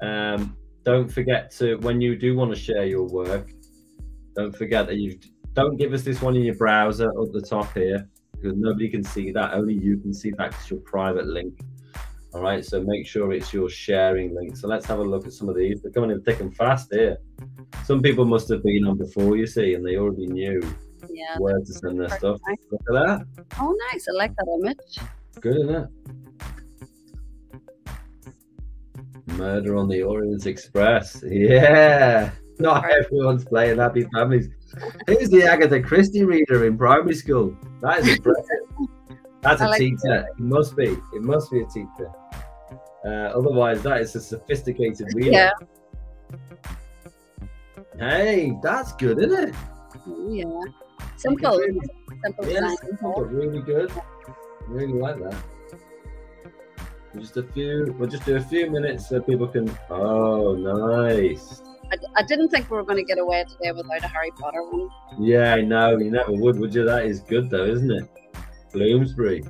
[SPEAKER 1] Um, don't forget to when you do want to share your work don't forget that you don't give us this one in your browser up the top here because nobody can see that. Only you can see that because your private link. All right, so make sure it's your sharing link. So let's have a look at some of these. They're coming in thick and fast here. Some people must have been on before, you see, and they already knew
[SPEAKER 2] Yeah.
[SPEAKER 1] where to send their stuff.
[SPEAKER 2] nice.
[SPEAKER 1] Look at that.
[SPEAKER 2] Oh, nice. I like that image.
[SPEAKER 1] Good, isn't it? Murder on the Orient Express. Yeah. Not everyone's playing Happy Families. Who's the Agatha Christie reader in primary school? That is impressive. That's a
[SPEAKER 2] like
[SPEAKER 1] teacher. It must be. It must be a teacher. Uh, otherwise, that is a sophisticated reader.
[SPEAKER 2] Yeah.
[SPEAKER 1] Hey, that's good, isn't it?
[SPEAKER 2] Oh, yeah. Simple.
[SPEAKER 1] Really-
[SPEAKER 2] Simple
[SPEAKER 1] Yeah,
[SPEAKER 2] design.
[SPEAKER 1] simple, really good. Really like that. Just a few. We'll just do a few minutes so people can. Oh, nice.
[SPEAKER 2] I, I didn't think we were going to get away today without a Harry Potter one.
[SPEAKER 1] Yeah, I know. You never would, would you? That is good, though, isn't it? Bloomsbury.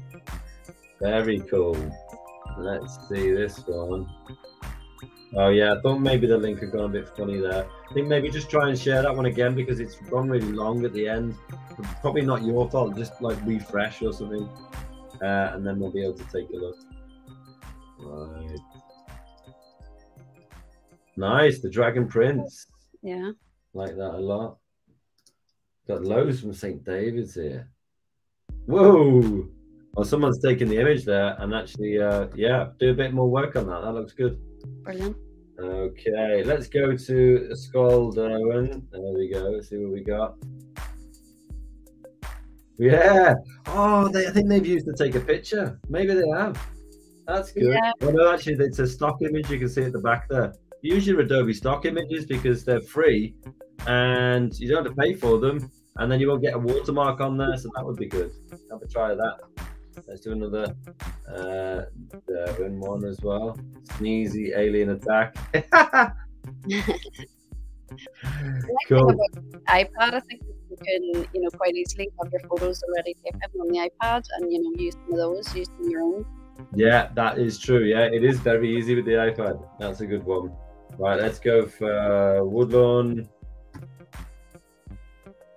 [SPEAKER 1] Very cool. Let's see this one. Oh yeah, I thought maybe the link had gone a bit funny there. I think maybe just try and share that one again because it's gone really long at the end. Probably not your fault. Just like refresh or something, uh, and then we'll be able to take a look. Right. Nice, the Dragon Prince.
[SPEAKER 2] Yeah.
[SPEAKER 1] Like that a lot. Got loads from St. David's here. Whoa! Well, someone's taken the image there and actually, uh, yeah, do a bit more work on that. That looks good.
[SPEAKER 2] Brilliant.
[SPEAKER 1] Okay, let's go to Scald Owen. There we go. Let's see what we got. Yeah. Oh, they, I think they've used to take a picture. Maybe they have. That's good.
[SPEAKER 2] Yeah.
[SPEAKER 1] Well, no, actually, it's a stock image. You can see at the back there. Usually, Adobe stock images because they're free and you don't have to pay for them, and then you won't get a watermark on there. So that would be good. Have a try of that. Let's do another uh, Derwin one as well. Sneezy alien attack. Cool.
[SPEAKER 2] iPad, I think you can, you know, quite easily have your photos already taken on the iPad and, you know, use some of those, use them your own.
[SPEAKER 1] Yeah, that is true. Yeah, it is very easy with the iPad. That's a good one. Right, let's go for uh, Woodlawn.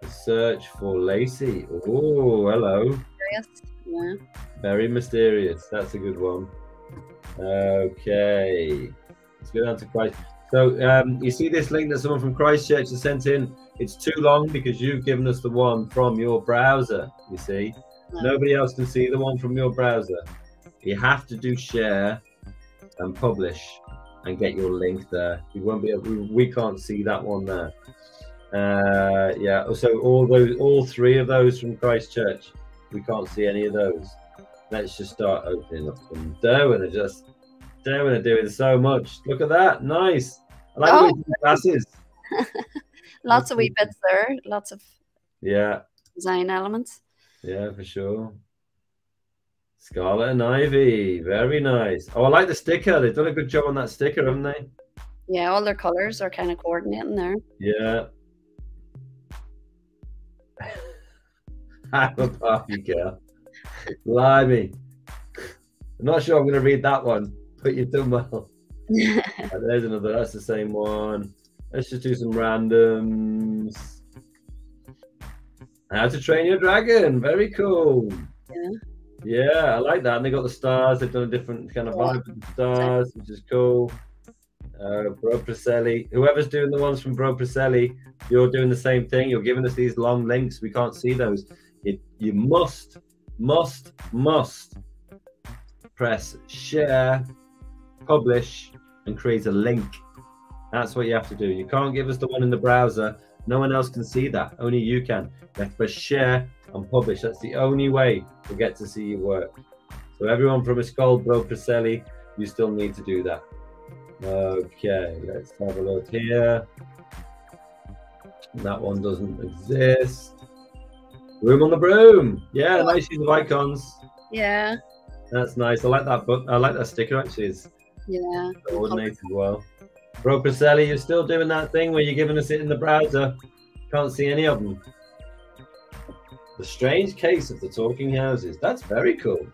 [SPEAKER 1] Search for Lacey. Oh, hello.
[SPEAKER 2] Yeah.
[SPEAKER 1] Very mysterious. That's a good one. Okay. Let's go down to Christ. So um, you see this link that someone from Christchurch has sent in. It's too long because you've given us the one from your browser. You see, nobody else can see the one from your browser. You have to do share and publish and get your link there. You won't be able. We, we can't see that one there. Uh, yeah. So all those, all three of those from Christchurch, we can't see any of those. Let's just start opening up some Derwin are just Derwin are doing so much. Look at that. Nice. I like
[SPEAKER 2] Oh.
[SPEAKER 1] the way oh. the glasses.
[SPEAKER 2] Lots of wee bits there, lots of
[SPEAKER 1] Yeah,
[SPEAKER 2] design elements.
[SPEAKER 1] yeah, for sure. Scarlet and Ivy, very nice. Oh, I like the sticker. They've done a good job on that sticker, haven't they?
[SPEAKER 2] Yeah, all their colours are kind of coordinating there.
[SPEAKER 1] Yeah. I'm a party girl. Blimey. I'm not sure I'm going to read that one, but you've done well. Uh, there's another. That's the same one. Let's just do some randoms. How to Train Your Dragon. Very cool.
[SPEAKER 2] Yeah.
[SPEAKER 1] Yeah, I like that. And they got the stars. They've done a different kind of vibe with the stars, which is cool. Uh, Bro Preseli. Whoever's doing the ones from Bro Preseli, you're doing the same thing. You're giving us these long links. We can't see those. It, you must, must, must press share, publish, and create a link. That's what you have to do. You can't give us the one in the browser. No one else can see that. Only you can. You have to share and publish. That's the only way we'll get to see your work. So everyone from Ysgol Bro Preseli, you still need to do that. Okay, let's have a look here. That one doesn't exist. Room on the broom. Yeah, nice use of icons.
[SPEAKER 2] Yeah,
[SPEAKER 1] That's nice. I like that book. I like that sticker actually. It's
[SPEAKER 2] yeah.
[SPEAKER 1] coordinated well. Bro Preseli, you're still doing that thing where you're giving us it in the browser. Can't see any of them. The strange case of the talking houses. That's very cool.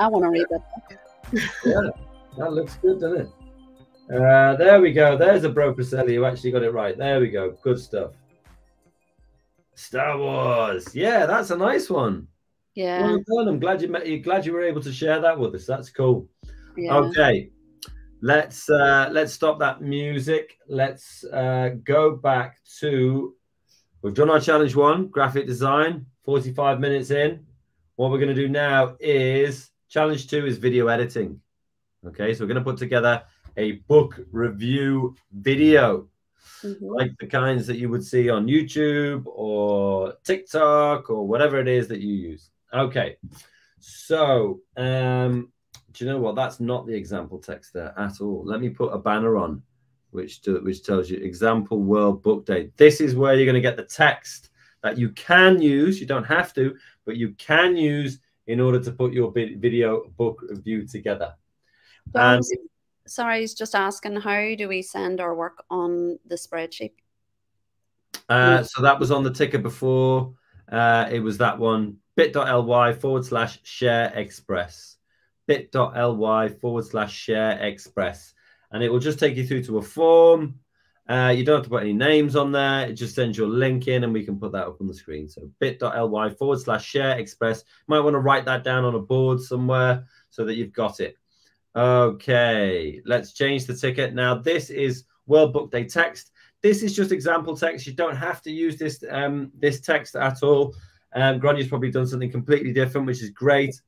[SPEAKER 2] I want to read that.
[SPEAKER 1] Yeah, that looks good, doesn't it? Uh, there we go. There's a Bro Preseli who actually got it right. There we go. Good stuff. Star Wars. Yeah, that's a nice one.
[SPEAKER 2] Yeah,
[SPEAKER 1] Well done. I'm glad you met. You glad you were able to share that with us. That's cool.
[SPEAKER 2] Yeah.
[SPEAKER 1] Okay. Let's uh let's stop that music. Let's uh go back to we've done our challenge one, graphic design, 45 minutes in. What we're going to do now is challenge two is video editing. Okay, so we're going to put together a book review video
[SPEAKER 2] Mhm.
[SPEAKER 1] like the kinds that you would see on YouTube or TikTok or whatever it is that you use. Okay. So, um, do you know what? That's not the example text there at all. Let me put a banner on which do, which tells you example world book day. This is where you're going to get the text that you can use. You don't have to, but you can use in order to put your video book review together. And
[SPEAKER 2] sorry, he's just asking how do we send our work on the spreadsheet?
[SPEAKER 1] Uh, so that was on the ticker before. Uh, it was that one bit.ly forward slash share express. Bit.ly forward slash share express. And it will just take you through to a form. Uh, you don't have to put any names on there. It just sends your link in and we can put that up on the screen. So bit.ly forward slash share express. You might want to write that down on a board somewhere so that you've got it. Okay, let's change the ticket. Now, this is World Book Day text. This is just example text. You don't have to use this um, this text at all. Um, Grania's probably done something completely different, which is great.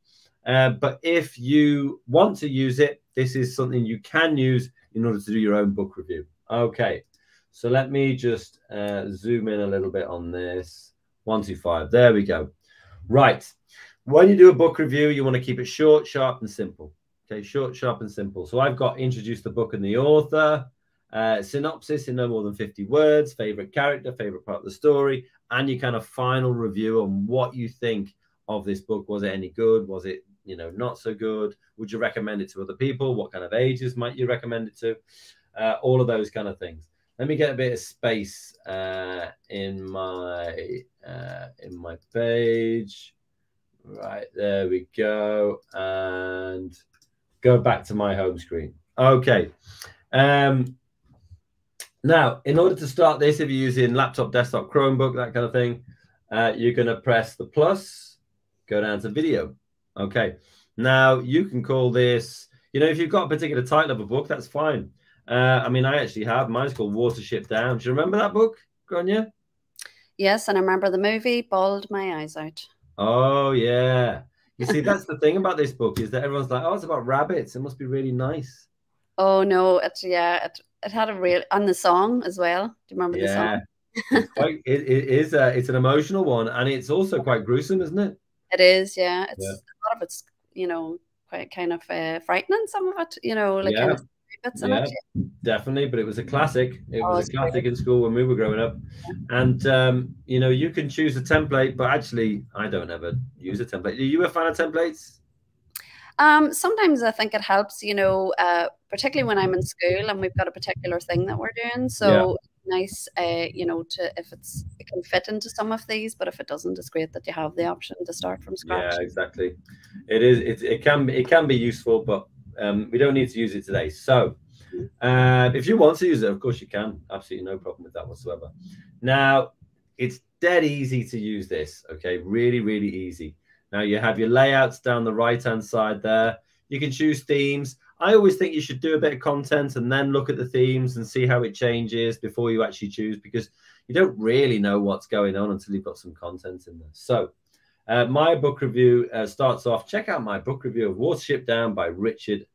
[SPEAKER 1] Uh, but if you want to use it, this is something you can use in order to do your own book review. Okay, so let me just uh, zoom in a little bit on this. One, two, five. There we go. Right. When you do a book review, you want to keep it short, sharp, and simple. Okay, short, sharp, and simple. So I've got introduce the book and the author, uh, synopsis in no more than 50 words, favorite character, favorite part of the story, and your kind of final review on what you think of this book. Was it any good? Was it, you know, not so good? Would you recommend it to other people? What kind of ages might you recommend it to? Uh, all of those kind of things. Let me get a bit of space uh, in my uh, in my page. Right there we go, and go back to my home screen. Okay. Um, now, in order to start this, if you're using laptop, desktop, Chromebook, that kind of thing, uh, you're going to press the plus, go down to video. Okay. Now, you can call this, you know, if you've got a particular title of a book, that's fine. Uh, I mean, I actually have. Mine's called Watership Down. Do you remember that book, Grania?
[SPEAKER 2] Yes, and I remember the movie Bawled My Eyes Out.
[SPEAKER 1] Oh, yeah. You see, that's the thing about this book is that everyone's like, oh, it's about rabbits. It must be really nice.
[SPEAKER 2] Oh no, it yeah, it, it had a real and the song as well. Do you remember the
[SPEAKER 1] Yeah.
[SPEAKER 2] song?
[SPEAKER 1] It's quite, it, it is a, it's an emotional one and it's also quite gruesome, isn't it?
[SPEAKER 2] It is, yeah. It's
[SPEAKER 1] Yeah.
[SPEAKER 2] a lot of it's you know quite kind of uh, frightening. Some of it, you know, like
[SPEAKER 1] Yeah.
[SPEAKER 2] kind of in
[SPEAKER 1] Yeah. Definitely, but it was a classic. It
[SPEAKER 2] Oh,
[SPEAKER 1] was a classic in school when we were growing up. And um, you know, you can choose a template, but actually, I don't ever use a template. Are you a fan of templates?
[SPEAKER 2] Um, sometimes I think it helps, you know, uh, particularly when I'm in school and we've got a particular thing that we're doing. So nice, uh, you know, to if it's it can fit into some of these, but if it doesn't, it's great that you have the option to start from scratch.
[SPEAKER 1] Yeah, exactly. It is. It, it can. It can be useful, but um, we don't need to use it today. So, uh, if you want to use it, of course you can. Absolutely no problem with that whatsoever. Now, it's dead easy to use this. Okay, really, really easy. Now you have your layouts down the right hand side there. You can choose themes. I always think you should do a bit of content and then look at the themes and see how it changes before you actually choose because you don't really know what's going on until you've got some content in there. So, uh, my book review uh, starts off. Check out my book review of Watership Down by Richard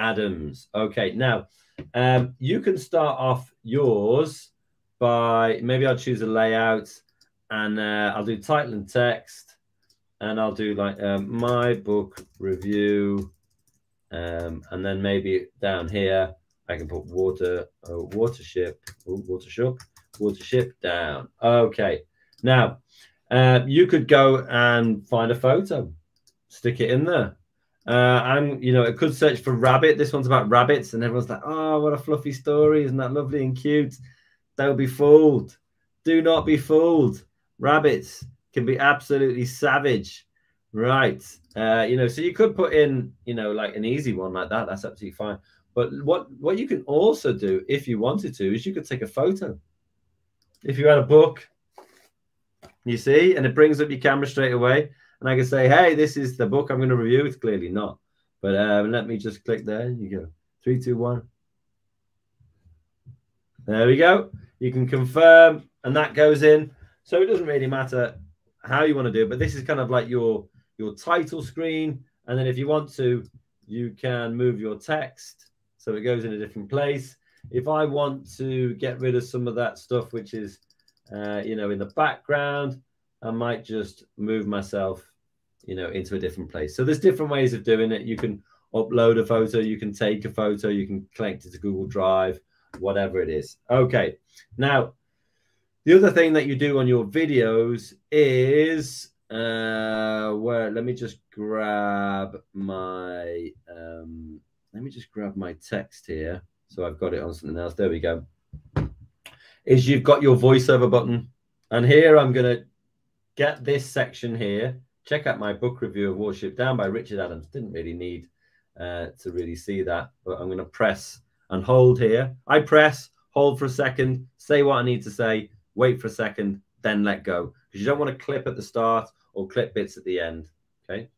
[SPEAKER 1] Adams. Okay, now um, you can start off yours by maybe I'll choose a layout and uh, I'll do title and text, and I'll do like um, my book review, um, and then maybe down here I can put water, oh, watership, oh, watership, watership down. Okay, now uh, you could go and find a photo, stick it in there. Uh, I'm, you know, it could search for rabbit. This one's about rabbits, and everyone's like, "Oh, what a fluffy story! Isn't that lovely and cute?" Don't be fooled. Do not be fooled. Rabbits can be absolutely savage, right? Uh, you know, so you could put in, you know, like an easy one like that. That's absolutely fine. But what what you can also do, if you wanted to, is you could take a photo. If you had a book, you see, and it brings up your camera straight away. And I can say, hey, this is the book I'm going to review. It's clearly not. But um, let me just click there. You go. Three, two, one. There we go. You can confirm, and that goes in. So it doesn't really matter how you want to do it, but this is kind of like your your title screen. And then if you want to, you can move your text so it goes in a different place. If I want to get rid of some of that stuff, which is, uh, you know, in the background, I might just move myself, you know, into a different place. So there's different ways of doing it. You can upload a photo, you can take a photo, you can connect it to Google Drive, whatever it is. Okay. Now, the other thing that you do on your videos is uh where let me just grab my um let me just grab my text here so I've got it on something else. There we go. Is you've got your voiceover button. And here I'm going to get this section here. Check out my book review of Watership Down by Richard Adams. Didn't really need uh, to really see that, but I'm going to press and hold here. I press, hold for a second, say what I need to say, wait for a second, then let go. Because you don't want to clip at the start or clip bits at the end. Okay.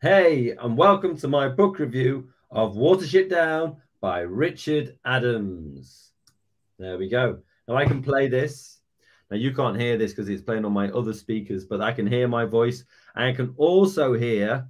[SPEAKER 1] Hey, and welcome to my book review of Watership Down by Richard Adams. There we go. Now I can play this. Now you can't hear this because it's playing on my other speakers, but I can hear my voice. And I can also hear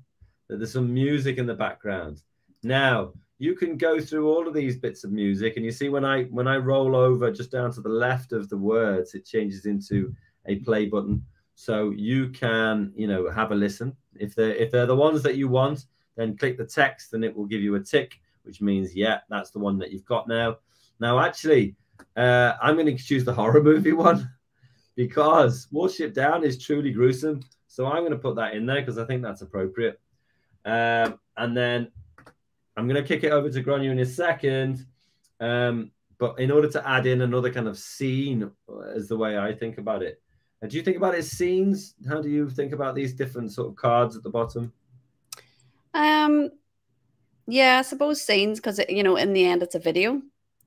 [SPEAKER 1] that there's some music in the background. Now you can go through all of these bits of music, and you see when I when I roll over just down to the left of the words, it changes into a play button. So you can, you know, have a listen. If they're if they're the ones that you want, then click the text and it will give you a tick, which means, yeah, that's the one that you've got now. Now, actually, uh, I'm going to choose the horror movie one because Watership Down is truly gruesome. So I'm going to put that in there because I think that's appropriate. Um, and then I'm going to kick it over to Grania in a second. Um, but in order to add in another kind of scene, is the way I think about it. And do you think about it as scenes? How do you think about these different sort of cards at the bottom?
[SPEAKER 2] Um, yeah, I suppose scenes because you know in the end it's a video.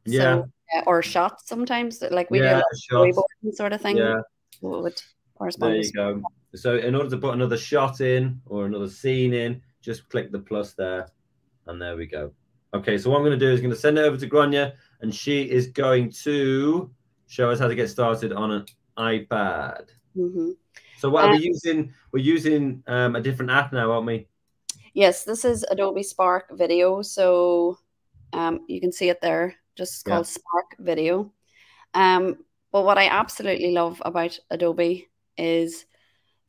[SPEAKER 1] Yeah.
[SPEAKER 2] So, uh, or shots sometimes like we
[SPEAKER 1] Yeah,
[SPEAKER 2] do like storyboarding sort of thing.
[SPEAKER 1] Yeah.
[SPEAKER 2] Would
[SPEAKER 1] There you go. So in order to put another shot in or another scene in, just click the plus there, and there we go. Okay, so what I'm going to do is going to send it over to Grania, and she is going to show us how to get started on an iPad.
[SPEAKER 2] Mhm.
[SPEAKER 1] So what are
[SPEAKER 2] Um,
[SPEAKER 1] we using? We're using um, a different app now, aren't we?
[SPEAKER 2] Yes, this is Adobe Spark Video. So um, you can see it there, just
[SPEAKER 1] Yeah.
[SPEAKER 2] called Spark Video. Um, but what I absolutely love about Adobe is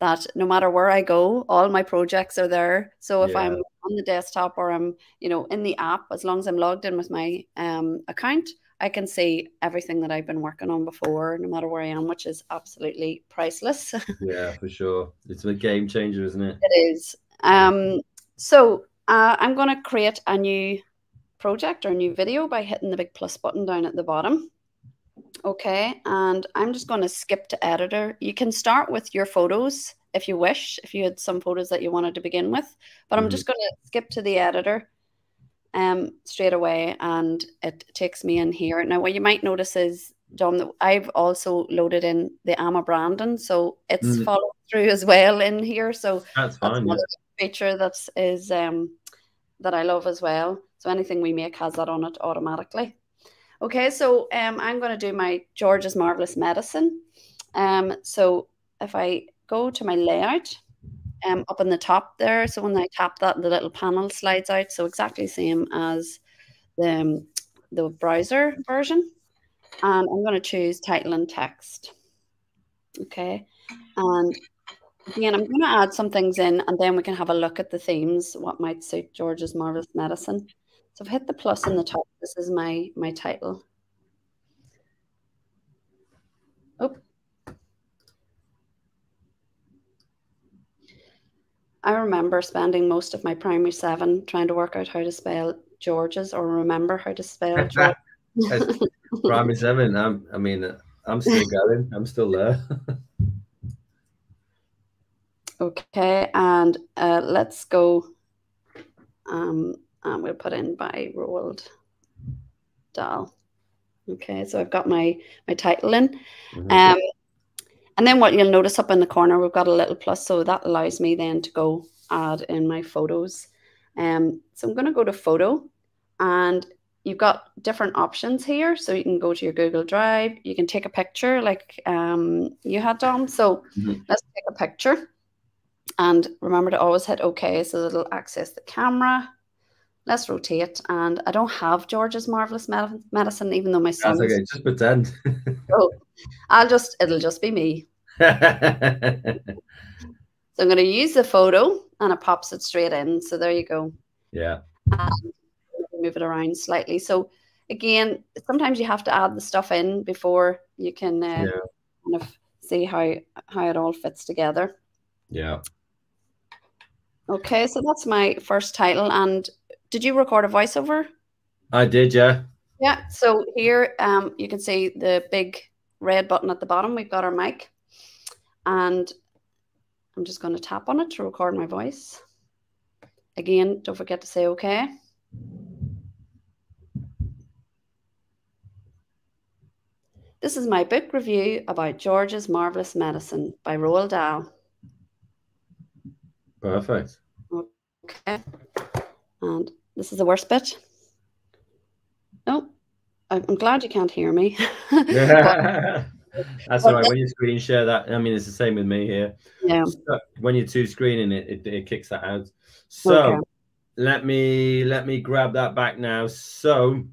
[SPEAKER 2] that no matter where I go, all my projects are there. So if I'm on the desktop or I'm, you know, in the app, as long as I'm logged in with my um, account, I can see everything that I've been working on before, no matter where I am, which is absolutely priceless.
[SPEAKER 1] Yeah, for sure. It's a game changer, isn't it?
[SPEAKER 2] It is. Um, so uh, I'm going to create a new project or a new video by hitting the big plus button down at the bottom. Okay, and I'm just going to skip to editor. You can start with your photos if you wish, if you had some photos that you wanted to begin with, but I'm
[SPEAKER 1] Mhm.
[SPEAKER 2] just going to skip to the editor um, straight away and it takes me in here. Now, what you might notice is, Dom, that I've also loaded in the AMMA Brandon, so it's
[SPEAKER 1] Mhm.
[SPEAKER 2] followed through as well in here. So
[SPEAKER 1] That's
[SPEAKER 2] that's
[SPEAKER 1] fine. Yeah.
[SPEAKER 2] feature that's is um that I love as well. So anything we make has that on it automatically. Okay, so um I'm going to do my George's Marvelous Medicine. Um so if I go to my layout um up in the top there, so when I tap that the little panel slides out, so exactly same as the um, the browser version. And I'm going to choose title and text. Okay. And Again, I'm going to add some things in and then we can have a look at the themes, what might suit George's Marvelous Medicine. So I've hit the plus in the top. This is my, my title. Oh. I remember spending most of my primary seven trying to work out how to spell George's or remember how to spell.
[SPEAKER 1] Primary seven. I'm, I mean, I'm still going. I'm still there.
[SPEAKER 2] Okay, and uh, let's go. Um, and we'll put in by Roald Dahl. Okay, so I've got my my title in.
[SPEAKER 1] Mhm.
[SPEAKER 2] Um, and then what you'll notice up in the corner, we've got a little plus. So that allows me then to go add in my photos. Um, so I'm going to go to photo and you've got different options here. So you can go to your Google Drive. You can take a picture like um, you had, Dom. So mm-hmm. let's take a picture. And remember to always hit OK so it'll access the camera. Let's rotate. And I don't have George's Marvelous Medicine, even though my son.
[SPEAKER 1] That's okay. Just pretend.
[SPEAKER 2] so I'll just, it'll just be me. so I'm going to use the photo and it pops it straight in. So there you go.
[SPEAKER 1] Yeah.
[SPEAKER 2] And move it around slightly. So again, sometimes you have to add the stuff in before you can uh, yeah. kind of see how how it all fits together.
[SPEAKER 1] Yeah.
[SPEAKER 2] Okay, so that's my first title. And did you record a voiceover?
[SPEAKER 1] I did, yeah.
[SPEAKER 2] Yeah. So here um, you can see the big red button at the bottom. We've got our mic. And I'm just going to tap on it to record my voice. Again, don't forget to say okay. This is my book review about George's Marvelous Medicine by Roald Dahl.
[SPEAKER 1] Perfect.
[SPEAKER 2] Okay. And this is the worst bit. No, I'm glad you can't hear me.
[SPEAKER 1] That's all right. When you screen share that, I mean, it's the same with me here.
[SPEAKER 2] Yeah.
[SPEAKER 1] So when you're two screening it, it, it kicks that out. So okay. let me let me grab that back now. So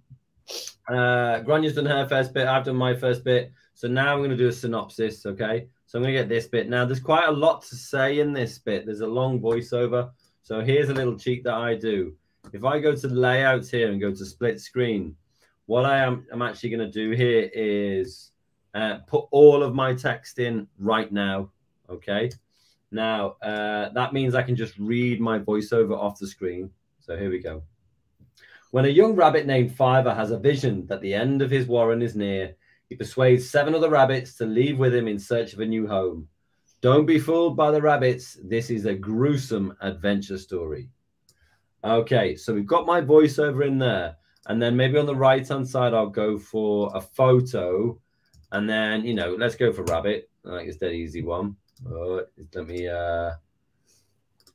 [SPEAKER 1] uh Grania's done her first bit. I've done my first bit. So now I'm going to do a synopsis. Okay. So I'm going to get this bit. Now, there's quite a lot to say in this bit. There's a long voiceover. So here's a little cheat that I do. If I go to layouts here and go to split screen, what I am I'm actually going to do here is uh, put all of my text in right now. Okay. Now, uh, that means I can just read my voiceover off the screen. So here we go. When a young rabbit named Fiver has a vision that the end of his warren is near, he persuades seven other rabbits to leave with him in search of a new home. Don't be fooled by the rabbits. This is a gruesome adventure story. Okay, so we've got my voiceover in there. And then maybe on the right hand side, I'll go for a photo and then, you know, let's go for rabbit. I think it's dead easy one. Oh, let me, uh,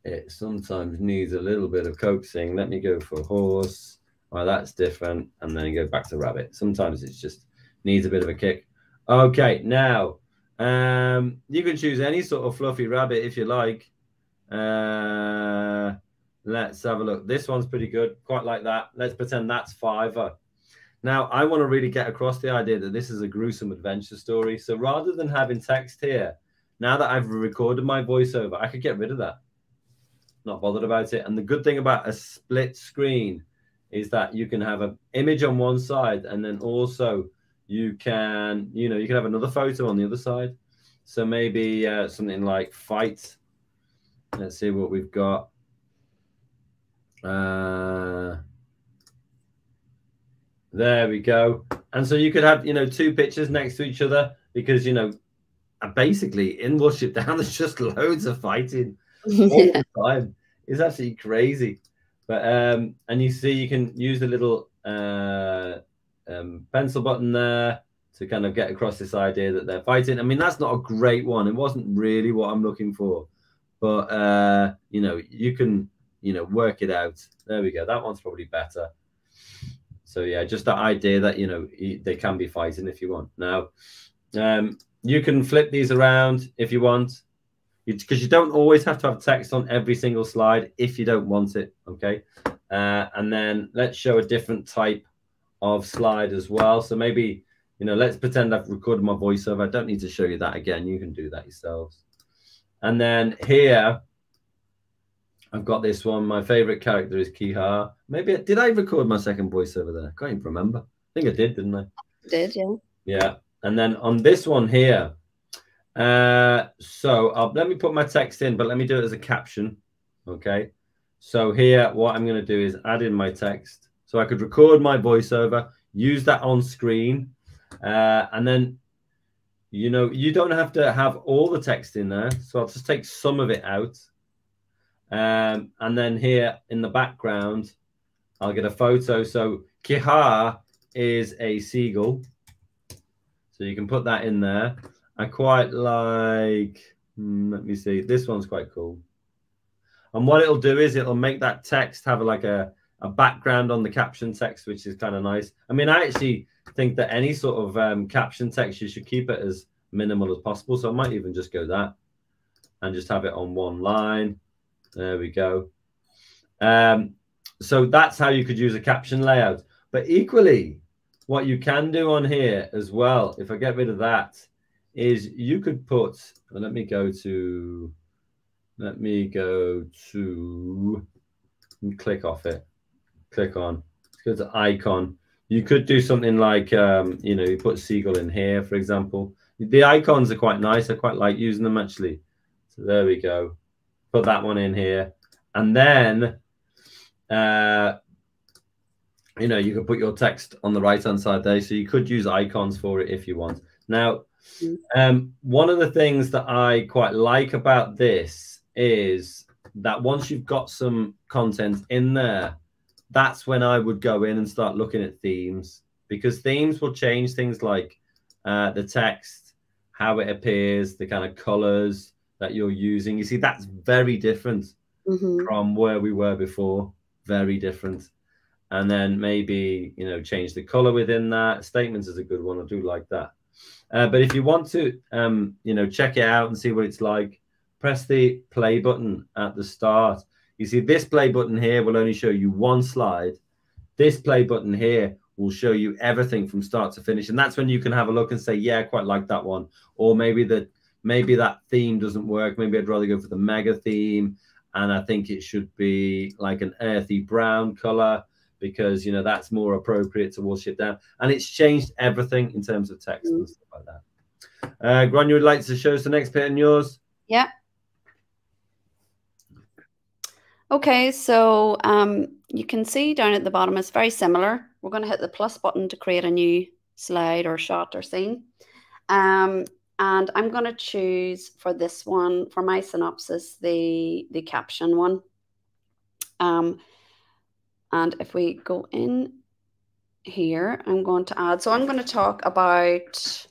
[SPEAKER 1] it sometimes needs a little bit of coaxing. Let me go for horse. Well, that's different. And then go back to rabbit. Sometimes it's just needs a bit of a kick. Okay, now um, you can choose any sort of fluffy rabbit if you like. Uh, let's have a look. This one's pretty good. Quite like that. Let's pretend that's Fiver. Now, I want to really get across the idea that this is a gruesome adventure story. So rather than having text here, now that I've recorded my voiceover, I could get rid of that. Not bothered about it. And the good thing about a split screen is that you can have an image on one side and then also you can, you know, you can have another photo on the other side. So maybe uh, something like fight. Let's see what we've got. Uh, there we go. And so you could have, you know, two pictures next to each other because, you know, basically in Watership Down, there's just loads of fighting all the time. It's absolutely crazy. But, um, and you see, you can use the little uh, um, pencil button there to kind of get across this idea that they're fighting. I mean, that's not a great one. It wasn't really what I'm looking for. But, uh, you know, you can, you know, work it out. There we go. That one's probably better. So yeah, just that idea that you know they can be fighting if you want. Now, um, you can flip these around if you want, because you, you, don't always have to have text on every single slide if you don't want it. Okay, uh, and then let's show a different type of slide as well. So maybe you know, let's pretend I've recorded my voiceover. I don't need to show you that again. You can do that yourselves. And then here, I've got this one. My favorite character is Kehaar. Maybe did I record my second voiceover there? I can't even remember. I think I did, didn't I?
[SPEAKER 2] Did yeah.
[SPEAKER 1] Yeah, and then on this one here. Uh, so I'll, let me put my text in, but let me do it as a caption. Okay. So here, what I'm going to do is add in my text. So I could record my voiceover, use that on screen, uh, and then you know you don't have to have all the text in there. So I'll just take some of it out um, and then here in the background, I'll get a photo. So Kehaar is a seagull. So you can put that in there. I quite like, hmm, let me see, this one's quite cool. And what it'll do is it'll make that text have like a, a background on the caption text, which is kind of nice. I mean, I actually think that any sort of um, caption text, you should keep it as minimal as possible. So I might even just go that and just have it on one line. There we go. Um, so that's how you could use a caption layout. But equally, what you can do on here as well, if I get rid of that, is you could put, let me go to, let me go to, and click off it, click on, go to icon. You could do something like, um, you know, you put seagull in here, for example. The icons are quite nice. I quite like using them actually. So there we go. Put that one in here. And then, uh, you know, you could put your text on the right hand side there. So you could use icons for it if you want. Now, um, one of the things that I quite like about this is that once you've got some content in there, that's when I would go in and start looking at themes because themes will change things like uh, the text, how it appears, the kind of colors that you're using. You see, that's very different mm-hmm. from where we were before. Very different. And then maybe, you know, change the color within that. Statements is a good one. I do like that. Uh, but if you want to, um, you know, check it out and see what it's like, press the play button at the start. You see, this play button here will only show you one slide. This play button here will show you everything from start to finish. And that's when you can have a look and say, yeah, I quite like that one. Or maybe that maybe that theme doesn't work. Maybe I'd rather go for the mega theme. And I think it should be like an earthy brown color because you know that's more appropriate to Watership Down. And it's changed everything in terms of text mm. and stuff like that. Uh Grania, you would like to show us the next bit in yours?
[SPEAKER 2] Yeah. Okay, so um, you can see down at the bottom, it's very similar. We're going to hit the plus button to create a new slide or shot or scene. Um, and I'm going to choose for this one, for my synopsis, the, the caption one. Um, and if we go in here, I'm going to add, so I'm going to talk about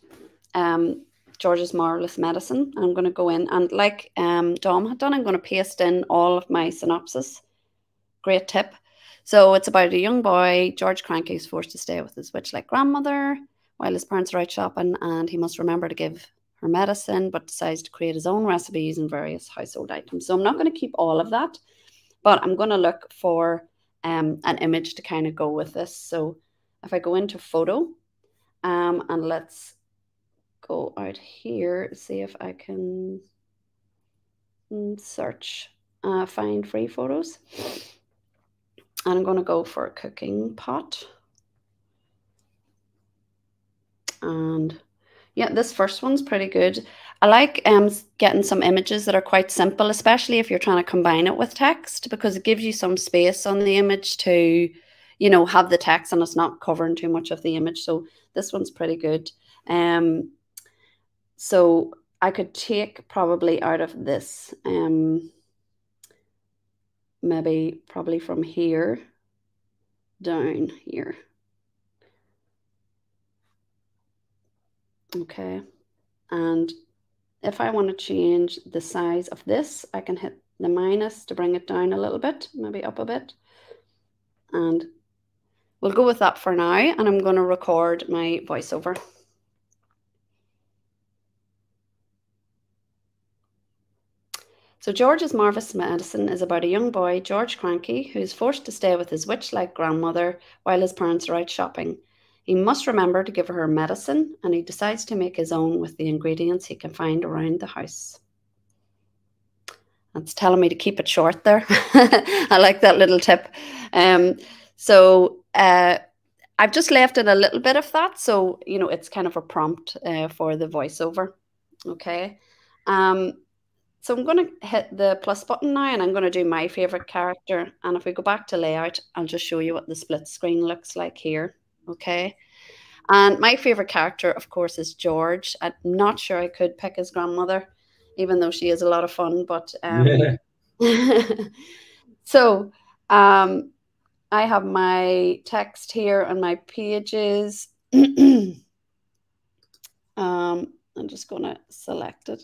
[SPEAKER 2] um, George's Marvelous Medicine. I'm going to go in and, like um, Dom had done, I'm going to paste in all of my synopsis. Great tip. So it's about a young boy, George Kranky, who's forced to stay with his witch like grandmother while his parents are out shopping, and he must remember to give her medicine, but decides to create his own recipes and various household items. So I'm not going to keep all of that, but I'm going to look for um, an image to kind of go with this. So if I go into photo um, and let's go out here, see if I can mm, search, uh, find free photos. And I'm going to go for a cooking pot. And yeah, this first one's pretty good. I like um, getting some images that are quite simple, especially if you're trying to combine it with text, because it gives you some space on the image to, you know, have the text and it's not covering too much of the image. So this one's pretty good. Um, so I could take probably out of this, um, maybe probably from here down here. Okay. And if I want to change the size of this, I can hit the minus to bring it down a little bit, maybe up a bit. And we'll go with that for now. And I'm going to record my voiceover. So George's Marvelous Medicine is about a young boy, George Kranky, who is forced to stay with his witch-like grandmother while his parents are out shopping. He must remember to give her medicine, and he decides to make his own with the ingredients he can find around the house. That's telling me to keep it short there. I like that little tip. Um, so uh, I've just left in a little bit of that. So, you know, it's kind of a prompt uh, for the voiceover. Okay. Um, so I'm going to hit the plus button now and I'm going to do my favorite character. And if we go back to layout, I'll just show you what the split screen looks like here. Okay. And my favorite character, of course, is George. I'm not sure I could pick his grandmother, even though she is a lot of fun. But um, so um, I have my text here on my pages. um, I'm just going to select it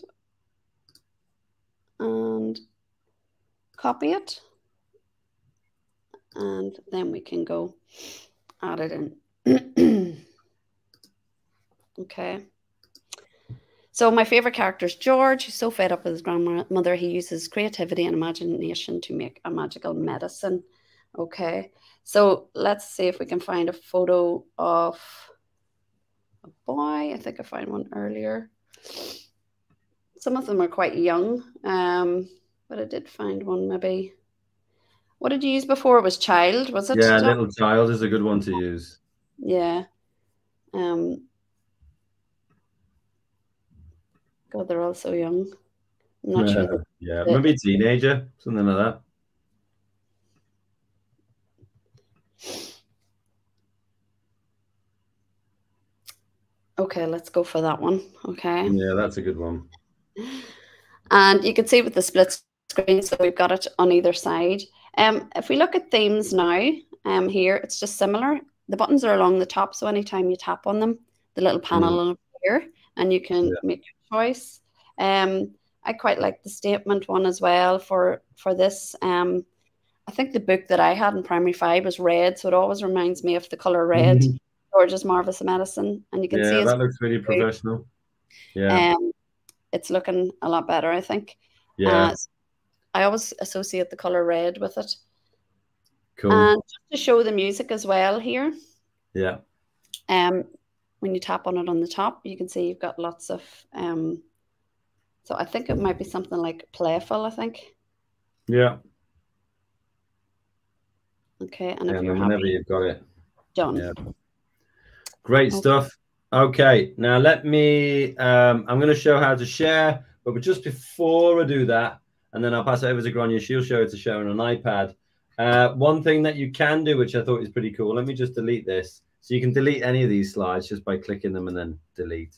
[SPEAKER 2] and copy it. And then we can go add it in. okay. So my favorite character is George. He's so fed up with his grandmother. He uses creativity and imagination to make a magical medicine. Okay. So let's see if we can find a photo of a boy. I think I found one earlier. Some of them are quite young, um, but I did find one maybe. What did you use before? It was child, was it?
[SPEAKER 1] Yeah, little child is a good one to use.
[SPEAKER 2] Yeah. Um, God, they're all so young. I'm not
[SPEAKER 1] yeah,
[SPEAKER 2] sure.
[SPEAKER 1] Yeah, maybe teenager, something like that.
[SPEAKER 2] Okay, let's go for that one. Okay.
[SPEAKER 1] Yeah, that's a good one.
[SPEAKER 2] And you can see with the split screen, so we've got it on either side. Um, if we look at themes now, um, here it's just similar. The buttons are along the top, so anytime you tap on them, the little panel mm. will appear, and you can yeah. make your choice. Um, I quite like the statement one as well for for this. Um, I think the book that I had in primary five was red, so it always reminds me of the color red. Mm-hmm. George's Marvelous Medicine, and you can
[SPEAKER 1] yeah,
[SPEAKER 2] see
[SPEAKER 1] that looks really professional. Yeah,
[SPEAKER 2] um, it's looking a lot better, I think.
[SPEAKER 1] Yeah, uh,
[SPEAKER 2] I always associate the color red with it.
[SPEAKER 1] Cool.
[SPEAKER 2] And just to show the music as well here.
[SPEAKER 1] Yeah.
[SPEAKER 2] Um, when you tap on it on the top, you can see you've got lots of um. So I think it might be something like playful. I think.
[SPEAKER 1] Yeah.
[SPEAKER 2] Okay, and
[SPEAKER 1] yeah,
[SPEAKER 2] if you're
[SPEAKER 1] whenever
[SPEAKER 2] happy,
[SPEAKER 1] you've got it
[SPEAKER 2] done.
[SPEAKER 1] Yeah. Great okay. stuff. Okay, now let me. Um, I'm going to show how to share, but just before I do that, and then I'll pass it over to Grania. She'll show it to share on an iPad. Uh, one thing that you can do, which I thought is pretty cool. Let me just delete this. So you can delete any of these slides just by clicking them and then delete.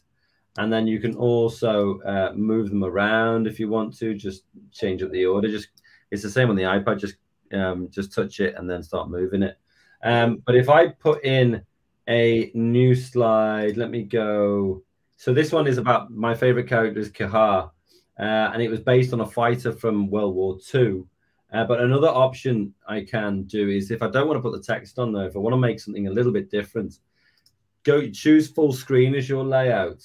[SPEAKER 1] And then you can also uh, move them around if you want to. Just change up the order. Just it's the same on the iPad. Just um, just touch it and then start moving it. Um, but if I put in a new slide. Let me go. So this one is about my favorite character is Kehaar, uh, and it was based on a fighter from World War II. Uh, but another option I can do is if I don't want to put the text on there, if I want to make something a little bit different, go choose full screen as your layout.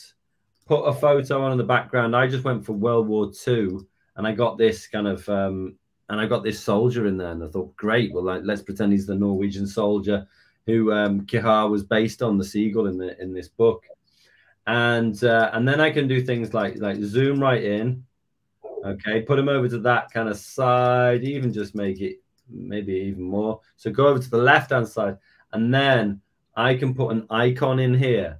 [SPEAKER 1] Put a photo on in the background. I just went for World War II, and I got this kind of um, and I got this soldier in there, and I thought, great. Well, like, let's pretend he's the Norwegian soldier who um, Kehaar was based on the seagull in the in this book, and uh, and then I can do things like like zoom right in, okay, put him over to that kind of side, even just make it maybe even more. So go over to the left hand side, and then I can put an icon in here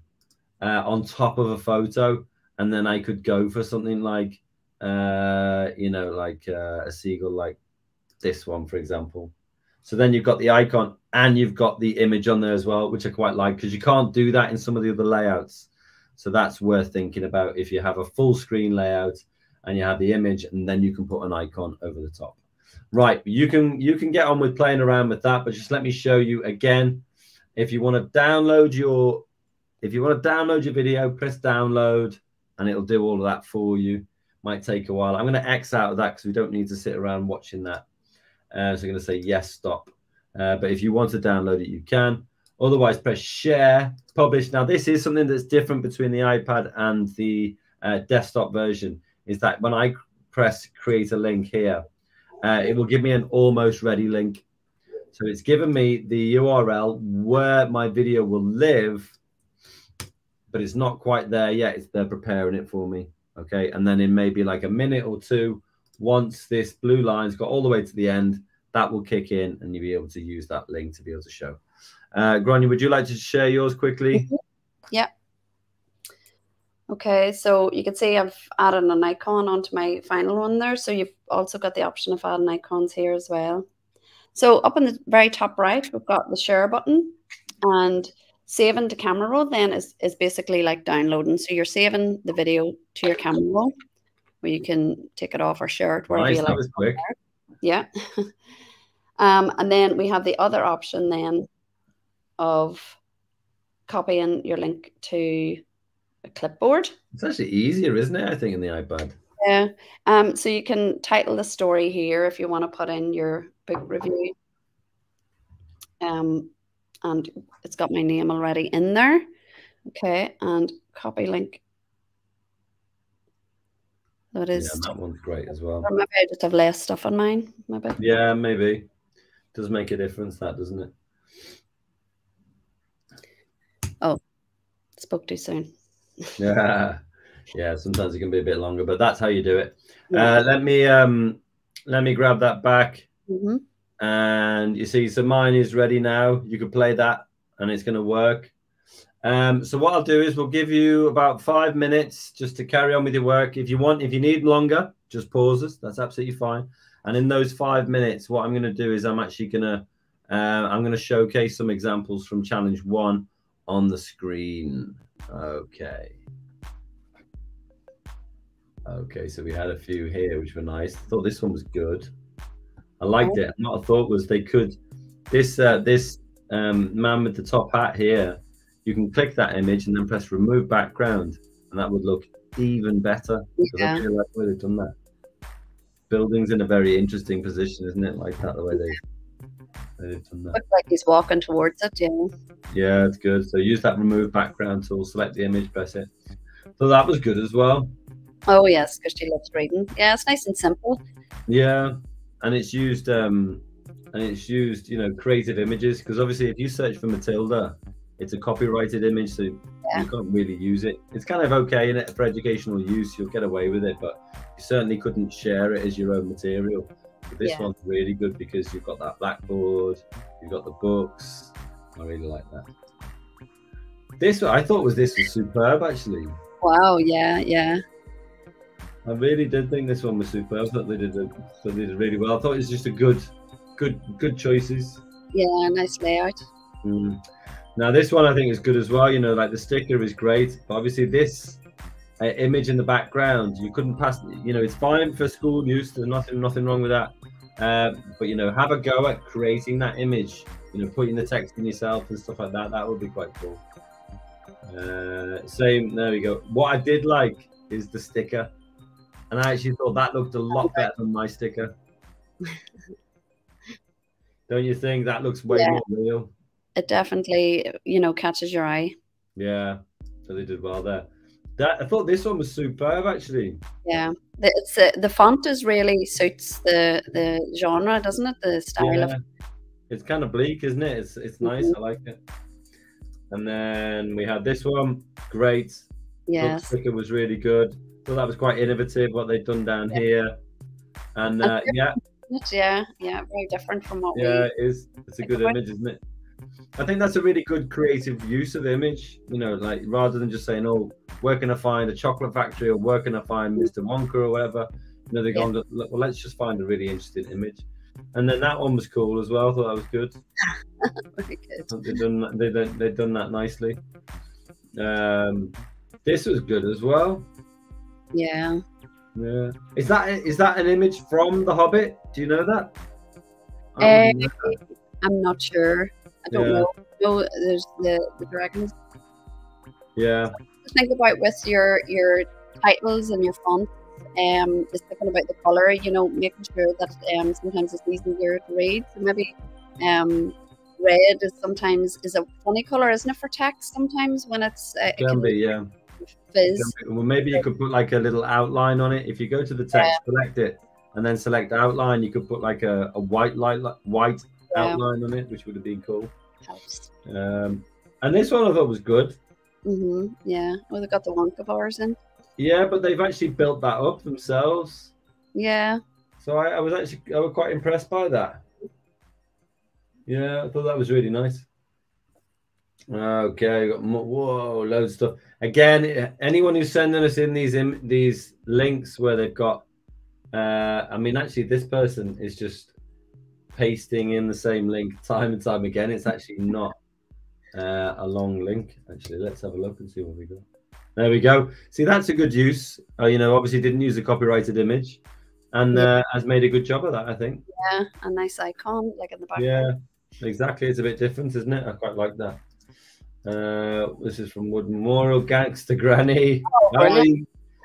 [SPEAKER 1] uh, on top of a photo, and then I could go for something like uh, you know like uh, a seagull like this one, for example. So then you've got the icon and you've got the image on there as well, which I quite like because you can't do that in some of the other layouts. So that's worth thinking about if you have a full screen layout and you have the image and then you can put an icon over the top. Right, you can you can get on with playing around with that, but just let me show you again. If you want to download your if you want to download your video, press download and it'll do all of that for you. Might take a while. I'm going to X out of that because we don't need to sit around watching that. Uh, so I'm going to say yes, stop. Uh, but if you want to download it, you can. Otherwise, press share, publish. Now, this is something that's different between the iPad and the uh, desktop version. Is that when I press create a link here, uh, it will give me an almost ready link. So it's given me the URL where my video will live, but it's not quite there yet. It's they're preparing it for me. Okay, and then in maybe like a minute or two, once this blue line's got all the way to the end, that will kick in and you'll be able to use that link to be able to show. Uh, Grania, would you like to share yours quickly?
[SPEAKER 2] Mm-hmm. Yeah. Okay, so you can see I've added an icon onto my final one there. So you've also got the option of adding icons here as well. So up in the very top right, we've got the share button and saving to camera roll then is, is basically like downloading. So you're saving the video to your camera roll where you can take it off or share it wherever
[SPEAKER 1] nice,
[SPEAKER 2] you like.
[SPEAKER 1] That was quick.
[SPEAKER 2] Yeah. um, and then we have the other option then of copying your link to a clipboard.
[SPEAKER 1] It's actually easier, isn't it? I think in the iPad.
[SPEAKER 2] Yeah. Um, so you can title the story here if you want to put in your book review. Um, and it's got my name already in there. Okay, and copy link. So it is.
[SPEAKER 1] Yeah, that one's great as well.
[SPEAKER 2] Or maybe I just have less stuff on mine. Maybe.
[SPEAKER 1] Yeah, maybe. Does make a difference, that doesn't it?
[SPEAKER 2] Oh, spoke too soon.
[SPEAKER 1] Yeah, yeah. Sometimes it can be a bit longer, but that's how you do it. Yeah. Uh, let me um, let me grab that back.
[SPEAKER 2] Mm -hmm.
[SPEAKER 1] And you see, so mine is ready now. You can play that, and it's going to work. Um, so what I'll do is we'll give you about five minutes just to carry on with your work. If you want, if you need longer, just pause us. That's absolutely fine. And in those five minutes, what I'm going to do is I'm actually going to uh, I'm going to showcase some examples from challenge one on the screen. Okay. Okay, so we had a few here which were nice. I thought this one was good. I liked it. What I thought was they could this uh, this um, man with the top hat here you can click that image and then press remove background and that would look even better.
[SPEAKER 2] Yeah.
[SPEAKER 1] I like way they've done that. Building's in a very interesting position, isn't it? Like that, the way they, they've done that.
[SPEAKER 2] Looks like he's walking towards it, yeah.
[SPEAKER 1] Yeah, it's good. So use that remove background tool, select the image, press it. So that was good as well.
[SPEAKER 2] Oh yes, because she loves reading. Yeah, it's nice and simple.
[SPEAKER 1] Yeah, and it's used um and it's used, you know, creative images because obviously if you search for Matilda, it's a copyrighted image, so yeah. you can't really use it. It's kind of okay in it for educational use, you'll get away with it, but you certainly couldn't share it as your own material. But this yeah. one's really good because you've got that blackboard, you've got the books. I really like that. This I thought was this was superb actually.
[SPEAKER 2] Wow, yeah, yeah.
[SPEAKER 1] I really did think this one was superb. I thought they did it, they did really well. I thought it was just a good, good, good choices.
[SPEAKER 2] Yeah, nice layout.
[SPEAKER 1] Mm. Now this one I think is good as well. You know, like the sticker is great, but obviously this uh, image in the background you couldn't pass. You know, it's fine for school use. There's nothing nothing wrong with that. Uh, but you know, have a go at creating that image. You know, putting the text in yourself and stuff like that. That would be quite cool. Uh, same. There we go. What I did like is the sticker, and I actually thought that looked a lot better than my sticker. Don't you think that looks way yeah. more real?
[SPEAKER 2] It definitely you know catches your eye.
[SPEAKER 1] Yeah, so they did well there. That I thought this one was superb actually.
[SPEAKER 2] Yeah, it's uh, the font is really suits the the genre, doesn't it? The style yeah. of.
[SPEAKER 1] It's kind of bleak, isn't it? It's it's nice. Mm -hmm. I like it. And then we had this one, great.
[SPEAKER 2] Yeah,
[SPEAKER 1] sticker was really good. So that was quite innovative what they've done down yeah. here. And uh, yeah,
[SPEAKER 2] yeah, yeah, very different from what
[SPEAKER 1] yeah, we. Yeah, it is. It's a good image, isn't it? I think that's a really good creative use of image. You know, like rather than just saying, "Oh, where can I find a chocolate factory?" or "Where can I find Mr. Wonka?" or whatever. You know, they're yeah. going, "Well, let's just find a really interesting image." And then that one was cool as well. I thought that was good.
[SPEAKER 2] Very good.
[SPEAKER 1] They've done they they've done that nicely. Um, this was good as well.
[SPEAKER 2] Yeah.
[SPEAKER 1] Yeah. Is that is that an image from The Hobbit? Do you know that?
[SPEAKER 2] Uh, I'm not sure. I don't yeah. know. No, there's the the dragons.
[SPEAKER 1] Yeah.
[SPEAKER 2] Think about with your your titles and your fonts. Um, just thinking about the color. You know, making sure that um sometimes it's easier to read. So maybe um red is sometimes is a funny color, isn't it, for text? Sometimes when it's uh,
[SPEAKER 1] it can, be, yeah.
[SPEAKER 2] Fizz.
[SPEAKER 1] Well, maybe you could put like a little outline on it. If you go to the text, yeah. select it, and then select outline, you could put like a, a white light, white. Outline on it, which would have been cool.
[SPEAKER 2] Helps.
[SPEAKER 1] Um, and this one I thought was good.
[SPEAKER 2] Mm-hmm. Yeah. Well, they've got the Wonka bars in.
[SPEAKER 1] Yeah, but they've actually built that up themselves.
[SPEAKER 2] Yeah.
[SPEAKER 1] So I, I was actually I was quite impressed by that. Yeah, I thought that was really nice. Okay, got more, whoa, loads of stuff. Again, anyone who's sending us in these in, these links where they've got, uh, I mean, actually, this person is just pasting in the same link time and time again. It's actually not uh, a long link. Actually, let's have a look and see what we got. There we go. See, that's a good use. Uh, you know, obviously didn't use a copyrighted image, and uh, has made a good job of that. I think.
[SPEAKER 2] Yeah, a nice icon like in the background.
[SPEAKER 1] Yeah, exactly. It's a bit different, isn't it? I quite like that. Uh, this is from Wood Memorial, Gangster Granny.
[SPEAKER 2] Oh,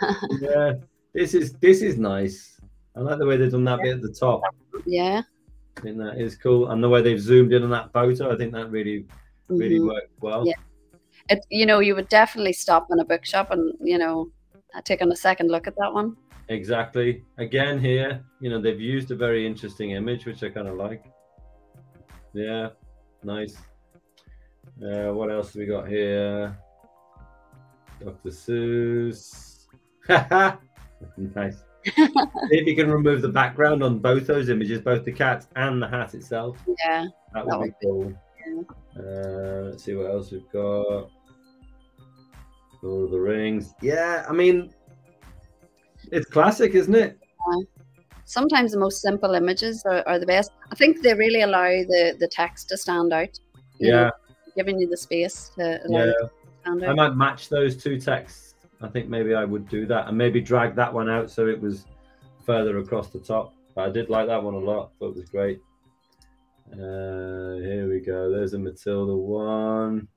[SPEAKER 1] yeah, this is this is nice. I like the way they've done that bit at the top.
[SPEAKER 2] Yeah.
[SPEAKER 1] I think that is cool, and the way they've zoomed in on that photo, I think that really really
[SPEAKER 2] Mhm.
[SPEAKER 1] worked well.
[SPEAKER 2] Yeah. It, you know, you would definitely stop in a bookshop and, you know, taking a second look at that one.
[SPEAKER 1] Exactly. Again, here, you know, they've used a very interesting image, which I kind of like. Yeah, nice. Uh, what else have we got here? Dr. Seuss. nice. If you can remove the background on both those images, both the cat and the hat itself.
[SPEAKER 2] Yeah.
[SPEAKER 1] That would
[SPEAKER 2] That
[SPEAKER 1] be
[SPEAKER 2] would be-
[SPEAKER 1] cool. Uh, let's see what else we've got. Lord of the Rings. Yeah, I mean, it's classic, isn't it?
[SPEAKER 2] Sometimes the most simple images are, are the best. I think they really allow the, the text to stand out. you know,
[SPEAKER 1] Yeah,
[SPEAKER 2] giving you the space to
[SPEAKER 1] yeah.
[SPEAKER 2] stand
[SPEAKER 1] I might match those two texts. I think maybe I would do that and maybe drag that one out so it was further across the top. But I did like that one a lot. Thought it was great. Uh, here we go. There's a Matilda one.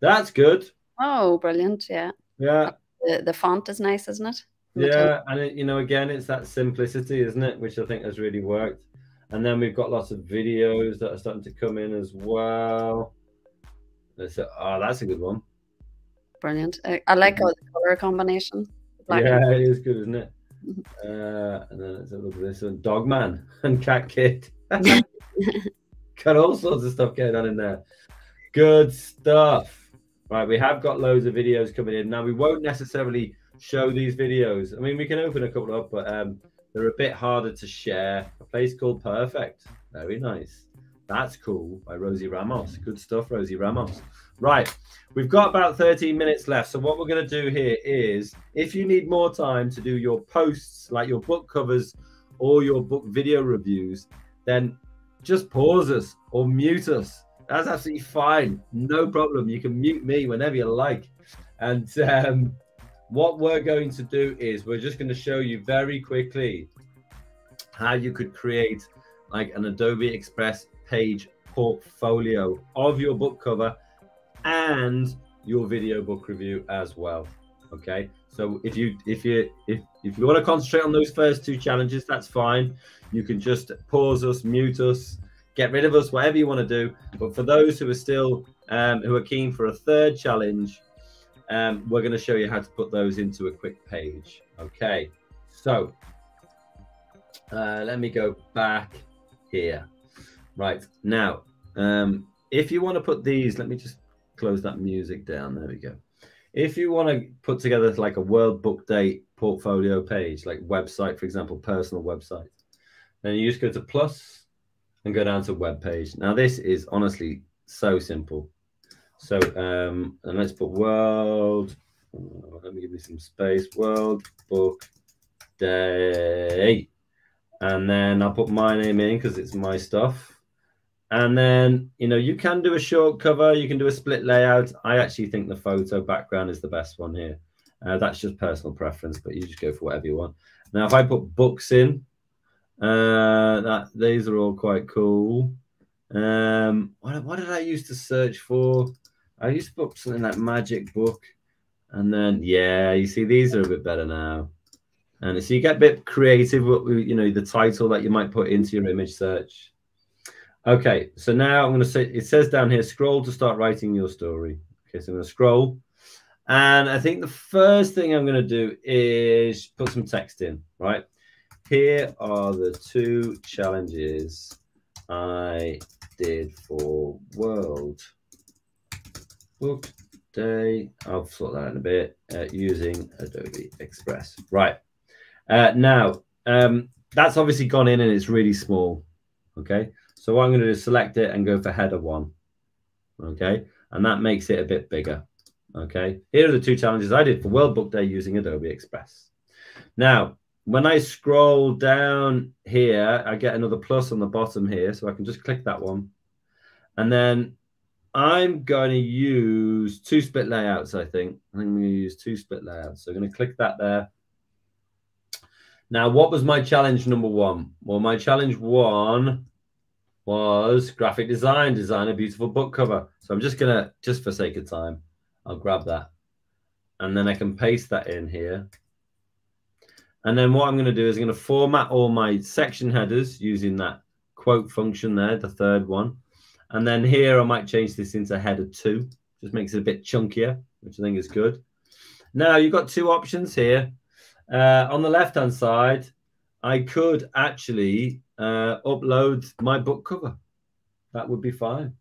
[SPEAKER 1] That's good.
[SPEAKER 2] Oh, brilliant. Yeah.
[SPEAKER 1] Yeah,
[SPEAKER 2] The, the font is nice, isn't it?
[SPEAKER 1] yeah. And it, you know, again, it's that simplicity, isn't it? Which I think has really worked. And then we've got lots of videos that are starting to come in as well. Let's, oh, that's a good one.
[SPEAKER 2] Brilliant. I, I like how the color combination. Black and-
[SPEAKER 1] yeah, it is good, isn't it?
[SPEAKER 2] Mhm.
[SPEAKER 1] Uh, and then let's have a look at this one. Dogman and Cat Kid. Got all sorts of stuff going on in there. Good stuff. Right, we have got loads of videos coming in. Now we won't necessarily show these videos. I mean, we can open a couple up, but um, they're a bit harder to share. A place called Perfect. Very nice. That's cool by Rosie Ramos. Good stuff, Rosie Ramos. Right, we've got about 13 minutes left. So what we're going to do here is, if you need more time to do your posts, like your book covers or your book video reviews, then just pause us or mute us. That's absolutely fine. No problem. You can mute me whenever you like. And um, what we're going to do is we're just going to show you very quickly how you could create like an Adobe Express page portfolio of your book cover and your video book review as well. Okay. So if you if you if if you want to concentrate on those first two challenges, that's fine. You can just pause us, mute us, get rid of us, whatever you want to do. But for those who are still um, who are keen for a third challenge, um, we're going to show you how to put those into a quick page. Okay. So uh, let me go back here. Right now, um, if you want to put these, let me just close that music down. There we go. If you want to put together like a World Book Day portfolio page, like website, for example, personal website, then you just go to plus and go down to web page. Now, this is honestly so simple. So, um, and let's put World. uh, let me give me some space. World Book Day, and then I'll put my name in because it's my stuff. And then, you know, you can do a short cover, you can do a split layout. I actually think the photo background is the best one here. Uh, that's just personal preference, but you just go for whatever you want. Now, if I put books in, uh, that these are all quite cool. Um, what, what did I used to search for? I used to put something like magic book, and then yeah, you see these are a bit better now. And so you get a bit creative. We- you know, the title that you might put into your image search. Okay, so now I'm going to say it says down here, scroll to start writing your story. Okay, so I'm going to scroll. And I think the first thing I'm going to do is put some text in, right? Here are the two challenges I did for World Book Day. I'll sort that out in a bit uh, using Adobe Express. Right. Uh, now, um, that's obviously gone in and it's really small. Okay. So what I'm going to do is select it and go for header one. Okay. And that makes it a bit bigger. Okay. Here are the two challenges I did for World Book Day using Adobe Express. Now, when I scroll down here, I get another plus on the bottom here. So I can just click that one. And then I'm going to use two split layouts, I think. I think I'm going to use two split layouts. So I'm going to click that there. Now, what was my challenge number one? Well, my challenge one was graphic design, design a beautiful book cover. So I'm just gonna, just for sake of time, I'll grab that. And then I can paste that in here. And then what I'm to do is I'm to format all my section headers using that quote function there, the third one. And then here I might change this into header two. Just makes it a bit chunkier, which I think is good. Now you've got two options here. Uh, on the left-hand side, I could actually uh, upload my book cover. That would be fine.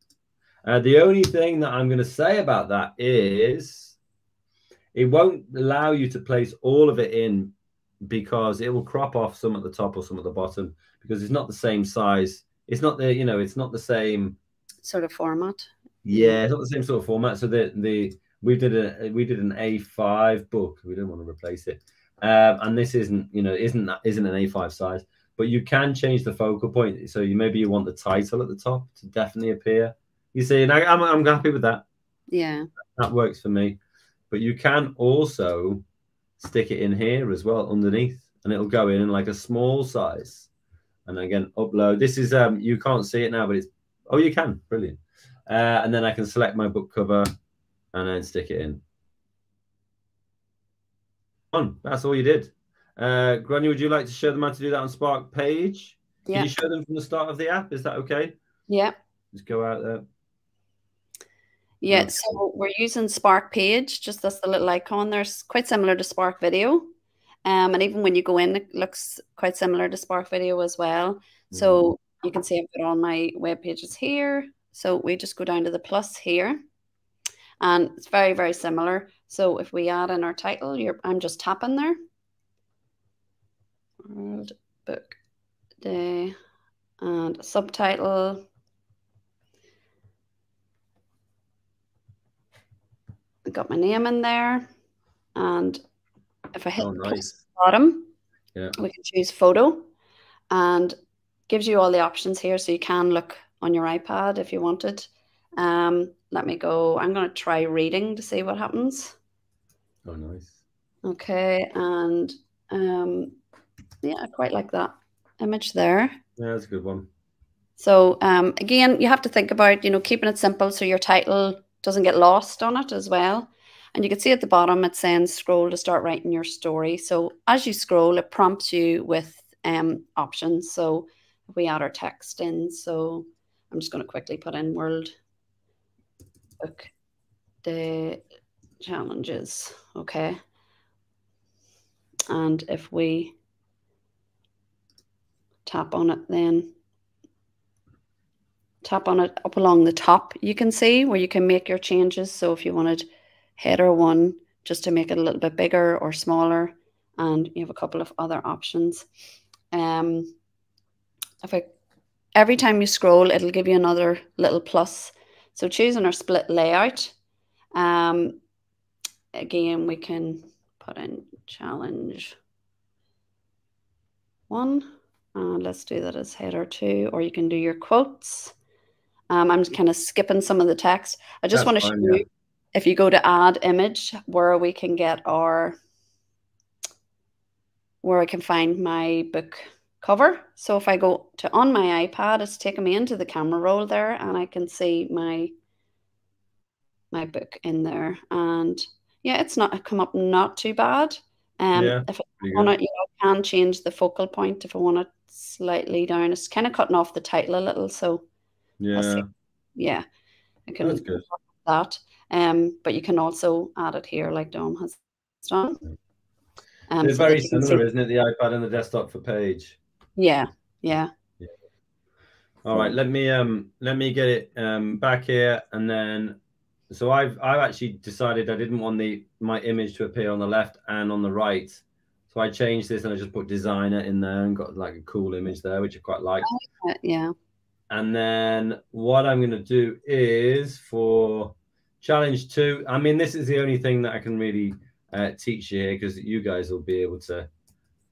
[SPEAKER 1] Uh, the only thing that I'm going to say about that is it won't allow you to place all of it in because it will crop off some at the top or some at the bottom because it's not the same size. It's not the you know it's not the same
[SPEAKER 2] sort of format.
[SPEAKER 1] Yeah, it's not the same sort of format. So the the we did a we did an A5 book. We didn't want to replace it, um, and this isn't you know isn't that isn't an A5 size. But you can change the focal point. So you maybe you want the title at the top to definitely appear. You see, and I, I'm I'm happy with that.
[SPEAKER 2] Yeah,
[SPEAKER 1] that works for me. But you can also stick it in here as well underneath, and it'll go in in like a small size. And again, upload. This is um you can't see it now, but it's oh you can, brilliant. Uh, and then I can select my book cover and then stick it in. On, that's all you did. Uh, Grania, would you like to show them how to do that on Spark page? Can you show them from the start of the app? Is that okay?
[SPEAKER 2] Yeah.
[SPEAKER 1] Just go out there.
[SPEAKER 2] Yeah, so we're using Spark Page, just that's the little icon There's quite similar to Spark Video. Um, and even when you go in, it looks quite similar to Spark Video as well. Mm-hmm. So you can see I've got all my web pages here. So we just go down to the plus here. And it's very, very similar. So if we add in our title, I'm just tapping there. World Book Day and subtitle I got my name in there. And if I hit oh, nice. bottom, yeah. we can choose photo and gives you all the options here. So you can look on your iPad if you wanted. Um, let me go. I'm going to try reading to see what happens.
[SPEAKER 1] Oh, nice.
[SPEAKER 2] Okay. And um, yeah, I quite like that image there.
[SPEAKER 1] Yeah, that's a good one.
[SPEAKER 2] So um, again, you have to think about, you know, keeping it simple so your title doesn't get lost on it as well. And you can see at the bottom it says scroll to start writing your story. So as you scroll, it prompts you with um, options. So if we add our text in, so I'm just going to quickly put in world book the challenges. Okay. And if we tap on it, then tap on it up along the top, you can see where you can make your changes. So if you wanted header one, just to make it a little bit bigger or smaller, and you have a couple of other options. Um, if I, every time you scroll, it'll give you another little plus. So choosing our split layout, um, again, we can put in challenge one. Uh, let's do that as header two, or you can do your quotes. Um, I'm just kind of skipping some of the text. I just want to show yeah. you if you go to add image where we can get our where I can find my book cover. So if I go to on my iPad, it's taking me into the camera roll there and I can see my my book in there. And yeah, it's not come up not too bad. Um yeah, if I want to, you know, I can change the focal point if I want it slightly down. It's kind of cutting off the title a little, so
[SPEAKER 1] yeah.
[SPEAKER 2] Yeah. I can That's good. that. Um, but you can also add it here like Dom has done.
[SPEAKER 1] Um, it's so very similar, isn't it? The iPad and the desktop for page.
[SPEAKER 2] Yeah, yeah. yeah.
[SPEAKER 1] All right, let me um let me get it um back here and then so I've I've actually decided I didn't want the my image to appear on the left and on the right. So I changed this and I just put designer in there and got like a cool image there, which I quite like.
[SPEAKER 2] Yeah.
[SPEAKER 1] And then what I'm going to do is for challenge two. I mean, this is the only thing that I can really uh, teach you here because you guys will be able to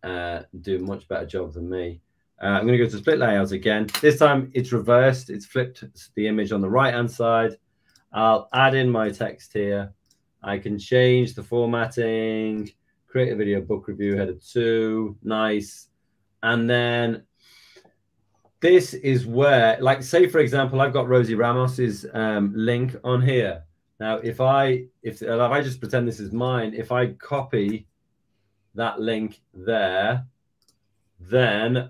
[SPEAKER 1] uh, do a much better job than me. Uh, I'm going to go to split layouts again. This time it's reversed. It's flipped the image on the right hand side. I'll add in my text here. I can change the formatting, create a video book review header two. Nice. And then this is where, like, say for example, I've got Rosie Ramos's um, link on here. Now, if I if, if I just pretend this is mine, if I copy that link there, then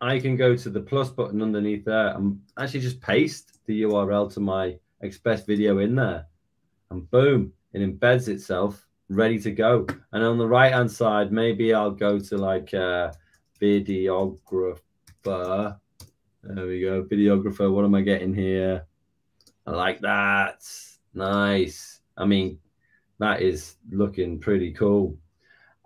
[SPEAKER 1] I can go to the plus button underneath there and actually just paste the URL to my Express video in there. And boom, it embeds itself ready to go. And on the right hand side, maybe I'll go to like uh, videographer. There we go. Videographer. What am I getting here? I like that. Nice. I mean, that is looking pretty cool.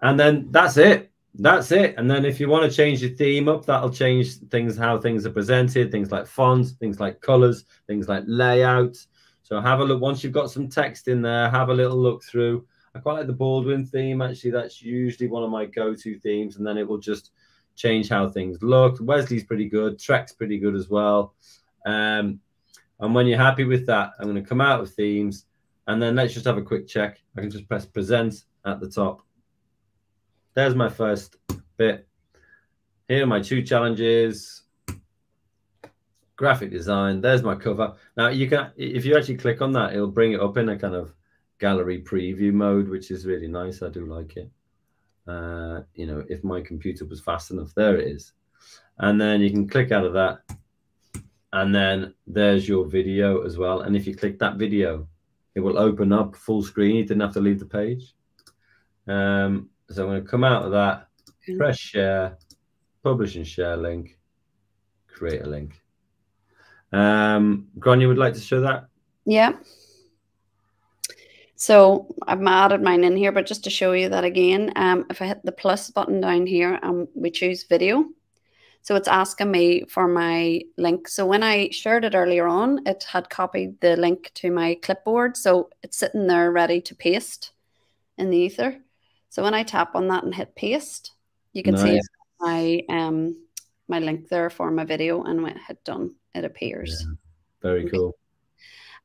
[SPEAKER 1] And then that's it. That's it. And then if you want to change your theme up, that'll change things, how things are presented, things like fonts, things like colors, things like layout. So have a look. Once you've got some text in there, have a little look through. I quite like the Baldwin theme. Actually, that's usually one of my go-to themes. And then it will just change how things look. Wesley's pretty good. Trek's pretty good as well. Um, and when you're happy with that, I'm going to come out of themes. And then let's just have a quick check. I can just press present at the top. There's my first bit. Here are my two challenges. Graphic design. There's my cover. Now you can, if you actually click on that, it'll bring it up in a kind of gallery preview mode, which is really nice. I do like it. Uh, you know, if my computer was fast enough, there it is. And then you can click out of that. And then there's your video as well. And if you click that video, it will open up full screen. You didn't have to leave the page. Um, so I'm going to come out of that, press share, publish and share link, create a link. Um, Grania would like to show that?
[SPEAKER 2] Yeah. So I've added mine in here, but just to show you that again, um, if I hit the plus button down here and we choose video, so it's asking me for my link. So when I shared it earlier on, it had copied the link to my clipboard. So it's sitting there ready to paste in the ether. So when I tap on that and hit paste, you can nice. see my um my link there for my video, and when I hit done, it appears.
[SPEAKER 1] Yeah. Very cool.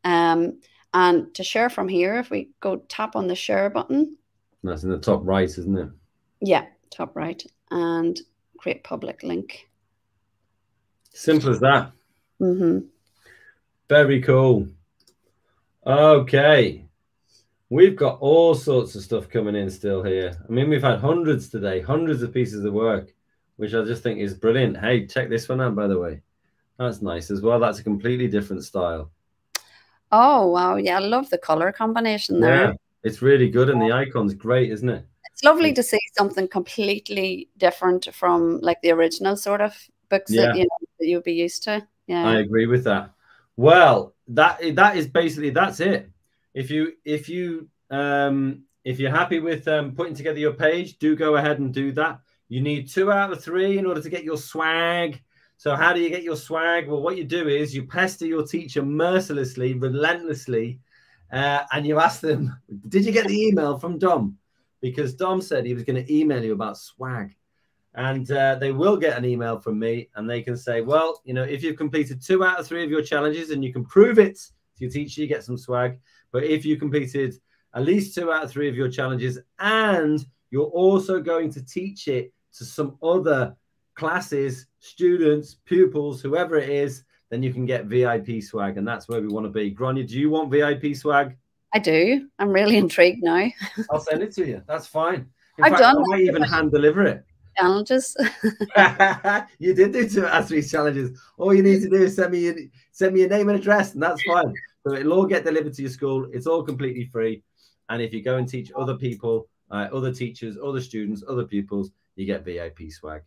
[SPEAKER 2] Um, and to share from here, if we go tap on the share button,
[SPEAKER 1] that's in the top right, isn't it?
[SPEAKER 2] Yeah, top right, and create public link.
[SPEAKER 1] Simple as that.
[SPEAKER 2] Mm-hmm.
[SPEAKER 1] Very cool. Okay. We've got all sorts of stuff coming in still here. I mean, we've had hundreds today, hundreds of pieces of work, which I just think is brilliant. Hey, check this one out, by the way. That's nice as well. That's a completely different style.
[SPEAKER 2] Oh, wow. Yeah, I love the color combination there. Yeah,
[SPEAKER 1] it's really good. And the icon's great, isn't it?
[SPEAKER 2] It's lovely to see something completely different from like the original sort of books yeah. that, you know, that you'd be used to. Yeah.
[SPEAKER 1] I agree with that. Well, that that is basically that's it if you if you um, if you're happy with um, putting together your page, do go ahead and do that. You need two out of three in order to get your swag. So how do you get your swag? Well, what you do is you pester your teacher mercilessly, relentlessly, uh, and you ask them, "Did you get the email from Dom?" Because Dom said he was going to email you about swag, and uh, they will get an email from me, and they can say, "Well, you know, if you've completed two out of three of your challenges and you can prove it to your teacher, you get some swag." But if you completed at least two out of three of your challenges and you're also going to teach it to some other classes, students, pupils, whoever it is, then you can get VIP swag. And that's where we want to be. Grania, do you want VIP swag?
[SPEAKER 2] I do. I'm really intrigued now.
[SPEAKER 1] I'll send it to you. That's fine.
[SPEAKER 2] In I've fact, done.
[SPEAKER 1] I might even hand deliver it.
[SPEAKER 2] Challenges.
[SPEAKER 1] you did do two of three challenges. All you need to do is send me your, send me your name and address, and that's fine. So it'll all get delivered to your school. It's all completely free. And if you go and teach other people, uh, other teachers, other students, other pupils, you get VIP swag.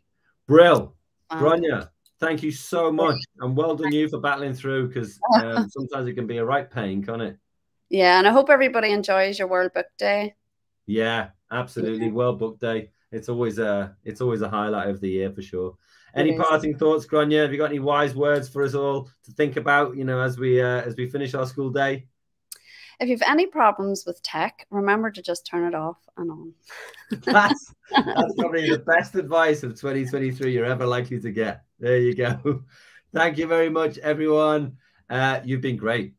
[SPEAKER 1] Brill, Grania, thank you so much. And well done you for battling through because um, sometimes it can be a right pain, can't it?
[SPEAKER 2] Yeah. And I hope everybody enjoys your World Book Day.
[SPEAKER 1] Yeah, absolutely. Yeah. World Book Day. It's always a it's always a highlight of the year for sure. Any parting thoughts, Grania? Have you got any wise words for us all to think about? You know, as we uh, as we finish our school day.
[SPEAKER 2] If you have any problems with tech, remember to just turn it off and on.
[SPEAKER 1] that's, that's probably the best advice of 2023 you're ever likely to get. There you go. Thank you very much, everyone. Uh, you've been great.